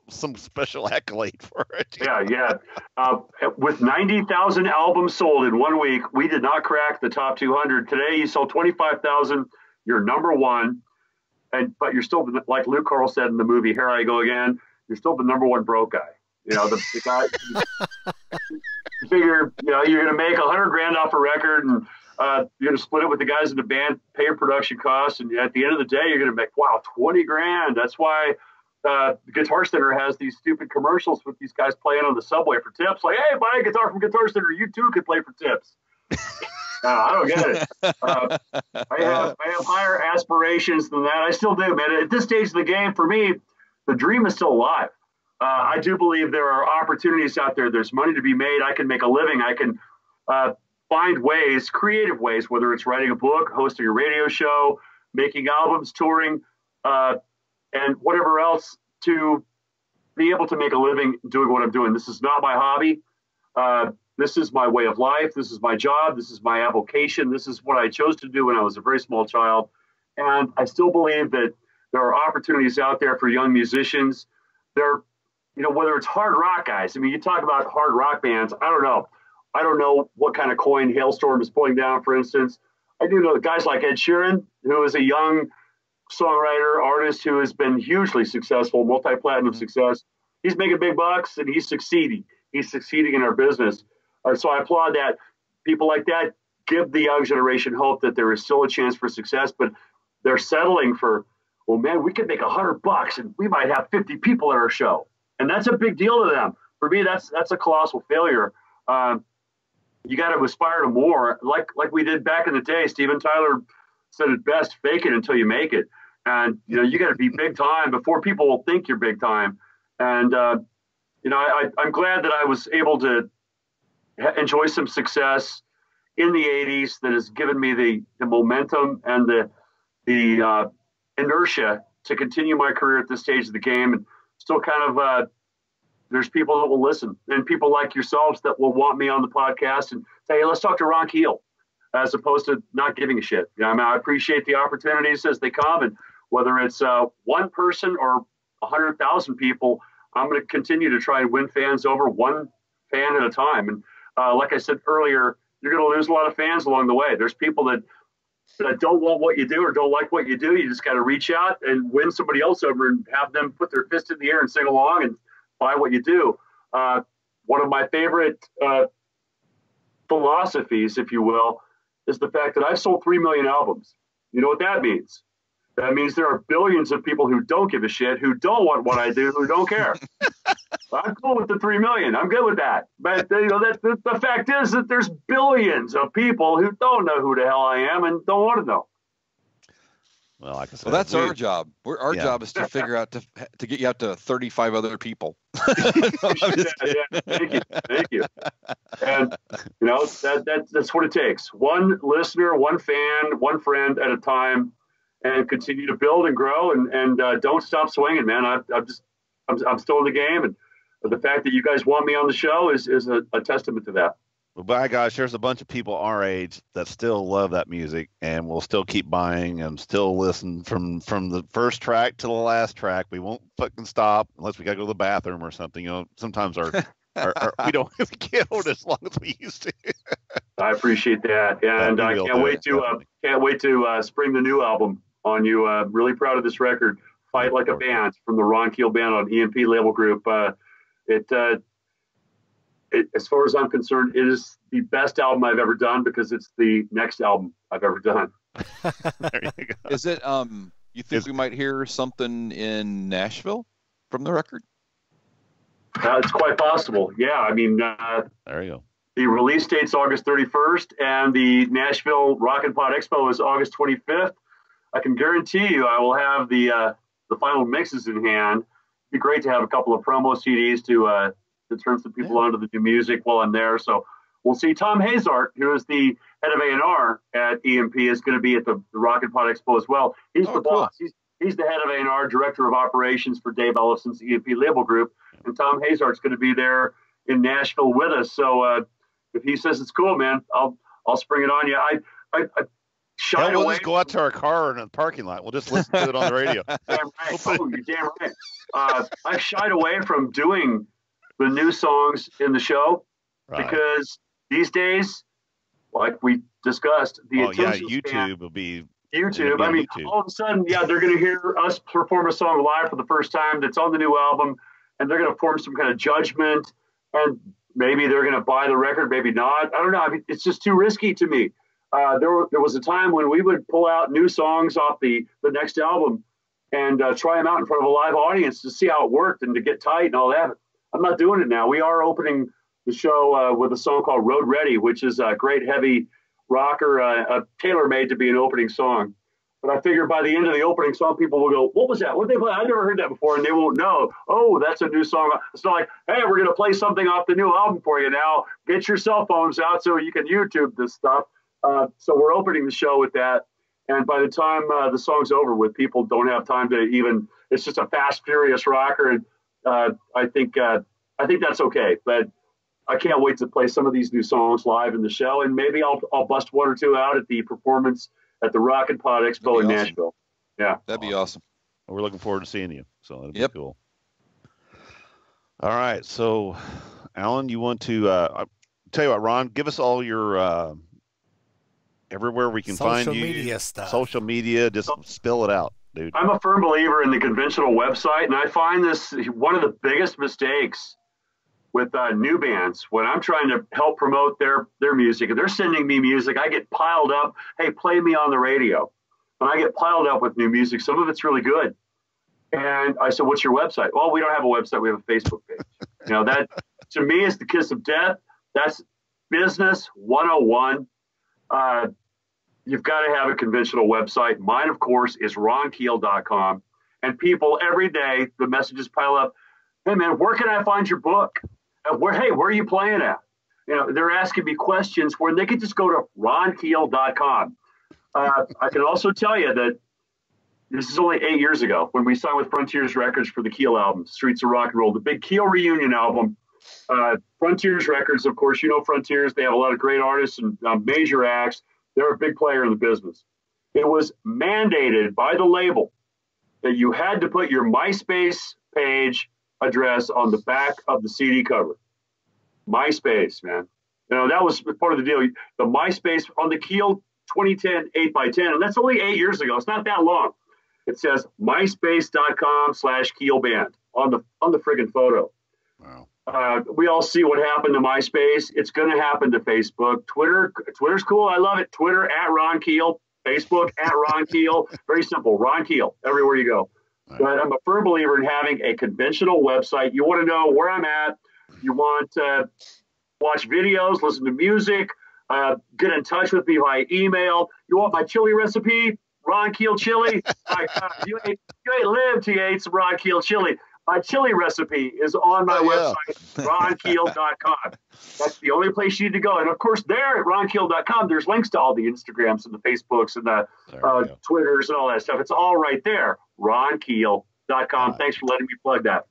some special accolade for it. Yeah, yeah. Uh, with 90,000 albums sold in one week, we did not crack the top 200. Today, you sold 25,000. You're number one, and but you're still like Luke Carl said in the movie "Here I Go Again." You're still the number one broke guy. You know, the, the guy. you figure, you know, you're going to make a hundred grand off a record, and uh, you're going to split it with the guys in the band, pay your production costs, and at the end of the day, you're going to make wow, 20 grand. That's why uh, Guitar Center has these stupid commercials with these guys playing on the subway for tips. Like, hey, buy a guitar from Guitar Center. You too could play for tips. uh, I don't get it. Uh, I have I have higher aspirations than that. I still do, man. At this stage of the game, for me, the dream is still alive. Uh, I do believe there are opportunities out there. There's money to be made. I can make a living. I can uh, find ways, creative ways, whether it's writing a book, hosting a radio show, making albums, touring, uh, and whatever else to be able to make a living doing what I'm doing. This is not my hobby. This is my way of life. This is my job. This is my avocation. This is what I chose to do when I was a very small child. And I still believe that there are opportunities out there for young musicians. There, you know, whether it's hard rock guys. I mean, you talk about hard rock bands. I don't know. I don't know what kind of coin Halestorm is pulling down, for instance. I do know guys like Ed Sheeran, who is a young songwriter, artist who has been hugely successful, multi platinum mm-hmm. success. He's making big bucks and he's succeeding. He's succeeding in our business. Uh, so I applaud that. People like that give the young generation hope that there is still a chance for success, but they're settling for, well, man, we could make a hundred bucks and we might have 50 people at our show. And that's a big deal to them. For me, that's that's a colossal failure. Um, you got to aspire to more, like like we did back in the day. Steven Tyler said it best: "Fake it until you make it." And you know, you got to be big time before people will think you're big time. And uh, you know, I, I'm glad that I was able to enjoy some success in the 80s that has given me the, the momentum and the the uh, inertia to continue my career at this stage of the game and still kind of uh, there's people that will listen and people like yourselves that will want me on the podcast and say, hey, let's talk to Ron Keel as opposed to not giving a shit. You know, I mean, I appreciate the opportunities as they come and whether it's uh, one person or a hundred thousand people, I'm going to continue to try and win fans over one fan at a time. And uh, like I said earlier, you're going to lose a lot of fans along the way. There's people that that don't want what you do or don't like what you do. You just got to reach out and win somebody else over and have them put their fist in the air and sing along and buy what you do. Uh, one of my favorite uh, philosophies, if you will, is the fact that I've sold 3 million albums. You know what that means? That means there are billions of people who don't give a shit, who don't want what I do, who don't care. I'm cool with the three million. I'm good with that. But you know, that the, the, fact is that there's billions of people who don't know who the hell I am and don't want to know. Well, like I said, well, that's we, our job. We're, our yeah. job is to figure out to to get you out to 35 other people. yeah, yeah. Thank you, thank you. And you know that, that that's what it takes. One listener, one fan, one friend at a time, and continue to build and grow and and uh, don't stop swinging, man. I, I'm just I'm, I'm still in the game, and the fact that you guys want me on the show is is a, a testament to that. Well, by gosh, there's a bunch of people our age that still love that music and will still keep buying and still listen from from the first track to the last track. We won't fucking stop unless we gotta go to the bathroom or something. You know, sometimes our, our, our we don't have get old as long as we used to. I appreciate that, and I can't wait, to, uh, can't wait to uh, spring the new album on you. Uh, really proud of this record, "Fight Like a Band" from the Ron Keel Band on EMP Label Group. It uh, it, as far as I'm concerned, it is the best album I've ever done because it's the next album I've ever done. is it? Um, you think we might hear something in Nashville from the record? Uh, it's quite possible. Yeah, I mean, uh, there you go. The release date's August 31st, and the Nashville Rockin' Pod Expo is August 25th. I can guarantee you, I will have the uh, the final mixes in hand. It'd be great to have a couple of promo CDs to uh, to turn some people yeah. onto the new music while I'm there. So we'll see. Thom Hazaert, who is the head of A&R at EMP, is going to be at the, the Rockin' Pod Expo as well. He's oh, the cool. boss. He's, he's the head of A&R, director of operations for Dave Ellefson's EMP label group. And Thom Hazaert's going to be there in Nashville with us. So uh, if he says it's cool, man, I'll I'll spring it on you. I I, I shied Hell, we'll just go out to our car in the parking lot. We'll just listen to it on the radio. damn right. oh, you're damn right. Uh, I've shied away from doing the new songs in the show right. because these days, like we discussed, the oh, yeah, YouTube span, will be YouTube. Be I mean, YouTube. all of a sudden, yeah, they're going to hear us perform a song live for the first time that's on the new album, and they're going to form some kind of judgment, and maybe they're going to buy the record, maybe not. I don't know. I mean, it's just too risky to me. Uh, there, there was a time when we would pull out new songs off the the next album and uh, try them out in front of a live audience to see how it worked and to get tight and all that. I'm not doing it now. We are opening the show uh, with a song called Road Ready, which is a great heavy rocker, uh, tailor made to be an opening song. But I figure by the end of the opening song, people will go, "What was that? What did they play? I never heard that before," and they won't know. Oh, that's a new song. It's not like, "Hey, we're going to play something off the new album for you now. Get your cell phones out so you can YouTube this stuff." Uh, so we're opening the show with that, and by the time uh, the song's over with, people don't have time to even. It's just a fast, furious rocker, and uh, I think uh, I think that's okay. But I can't wait to play some of these new songs live in the show, and maybe I'll I'll bust one or two out at the performance at the Rockin' Pod Expo in awesome. Nashville. Yeah, that'd be awesome. We're looking forward to seeing you. So that'd yep. be cool. All right, so Alan, you want to uh, tell you what, Ron, give us all your uh, everywhere we can social find you. Social media stuff. Social media, just spill it out, dude. I'm a firm believer in the conventional website, and I find this one of the biggest mistakes with uh, new bands when I'm trying to help promote their their music and they're sending me music. I get piled up. Hey, play me on the radio, and I get piled up with new music. Some of it's really good. And I said, "What's your website?" Well, we don't have a website. We have a Facebook page. you know that to me is the kiss of death. That's business 101. Uh, you've got to have a conventional website. Mine, of course, is ronkeel.com. And people every day, the messages pile up. Hey man, where can I find your book? Uh, where, hey, where are you playing at? You know, they're asking me questions where they could just go to ronkeel.com. Uh, I can also tell you that this is only eight years ago when we signed with Frontiers Records for the Keel album, Streets of Rock and Roll, the big Keel reunion album. Uh, Frontiers Records, of course, you know Frontiers. They have a lot of great artists and uh, major acts. They're a big player in the business. It was mandated by the label that you had to put your MySpace page address on the back of the CD cover. MySpace, man. You know, that was part of the deal. The MySpace on the Keel 2010 8x10, and that's only eight years ago. It's not that long. It says myspace.com slash Keel Band on the on the friggin' photo. Wow. Uh, we all see what happened to MySpace. It's going to happen to Facebook. Twitter, Twitter's cool. I love it. Twitter at Ron Keel. Facebook at Ron Keel. Very simple. Ron Keel everywhere you go. Right. But I'm a firm believer in having a conventional website. You want to know where I'm at. You want to watch videos, listen to music, uh, get in touch with me via email. You want my chili recipe? Ron Keel chili. my God, you ain't, you ain't lived you ate some Ron Keel chili. My chili recipe is on my oh, yeah. website, ronkeel.com. That's the only place you need to go. And of course, there at ronkeel.com, there's links to all the Instagrams and the Facebooks and the uh, Twitters and all that stuff. It's all right there, ronkeel.com. Thanks for letting me plug that.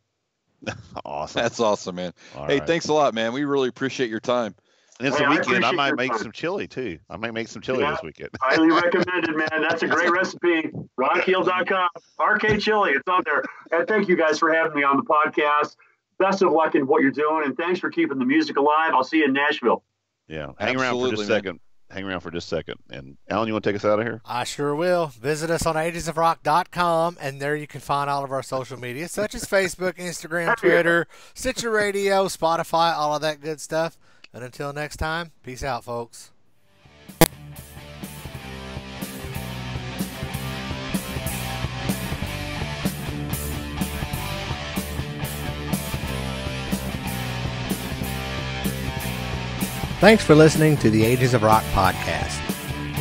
awesome. That's awesome, man. All hey, right. thanks a lot, man. We really appreciate your time. And it's hey, a weekend. I, I might make time. some chili too. I might make some chili yeah, this weekend. highly recommended, man. That's a great recipe. Ronkeel.com. RK Chili. It's on there. And thank you guys for having me on the podcast. Best of luck in what you're doing. And thanks for keeping the music alive. I'll see you in Nashville. Yeah. Hang Absolutely, around for just a second. Hang around for just a second. And Alan, you want to take us out of here? I sure will. Visit us on agesofrock.com, and there you can find all of our social media, such as Facebook, Instagram, Twitter, Stitcher Radio, Spotify, all of that good stuff. And until next time, peace out, folks. Thanks for listening to the Ages of Rock podcast.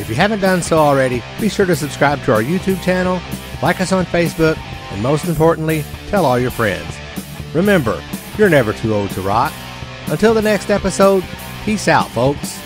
If you haven't done so already, be sure to subscribe to our YouTube channel, like us on Facebook, and most importantly, tell all your friends. Remember, you're never too old to rock. Until the next episode, peace out, folks.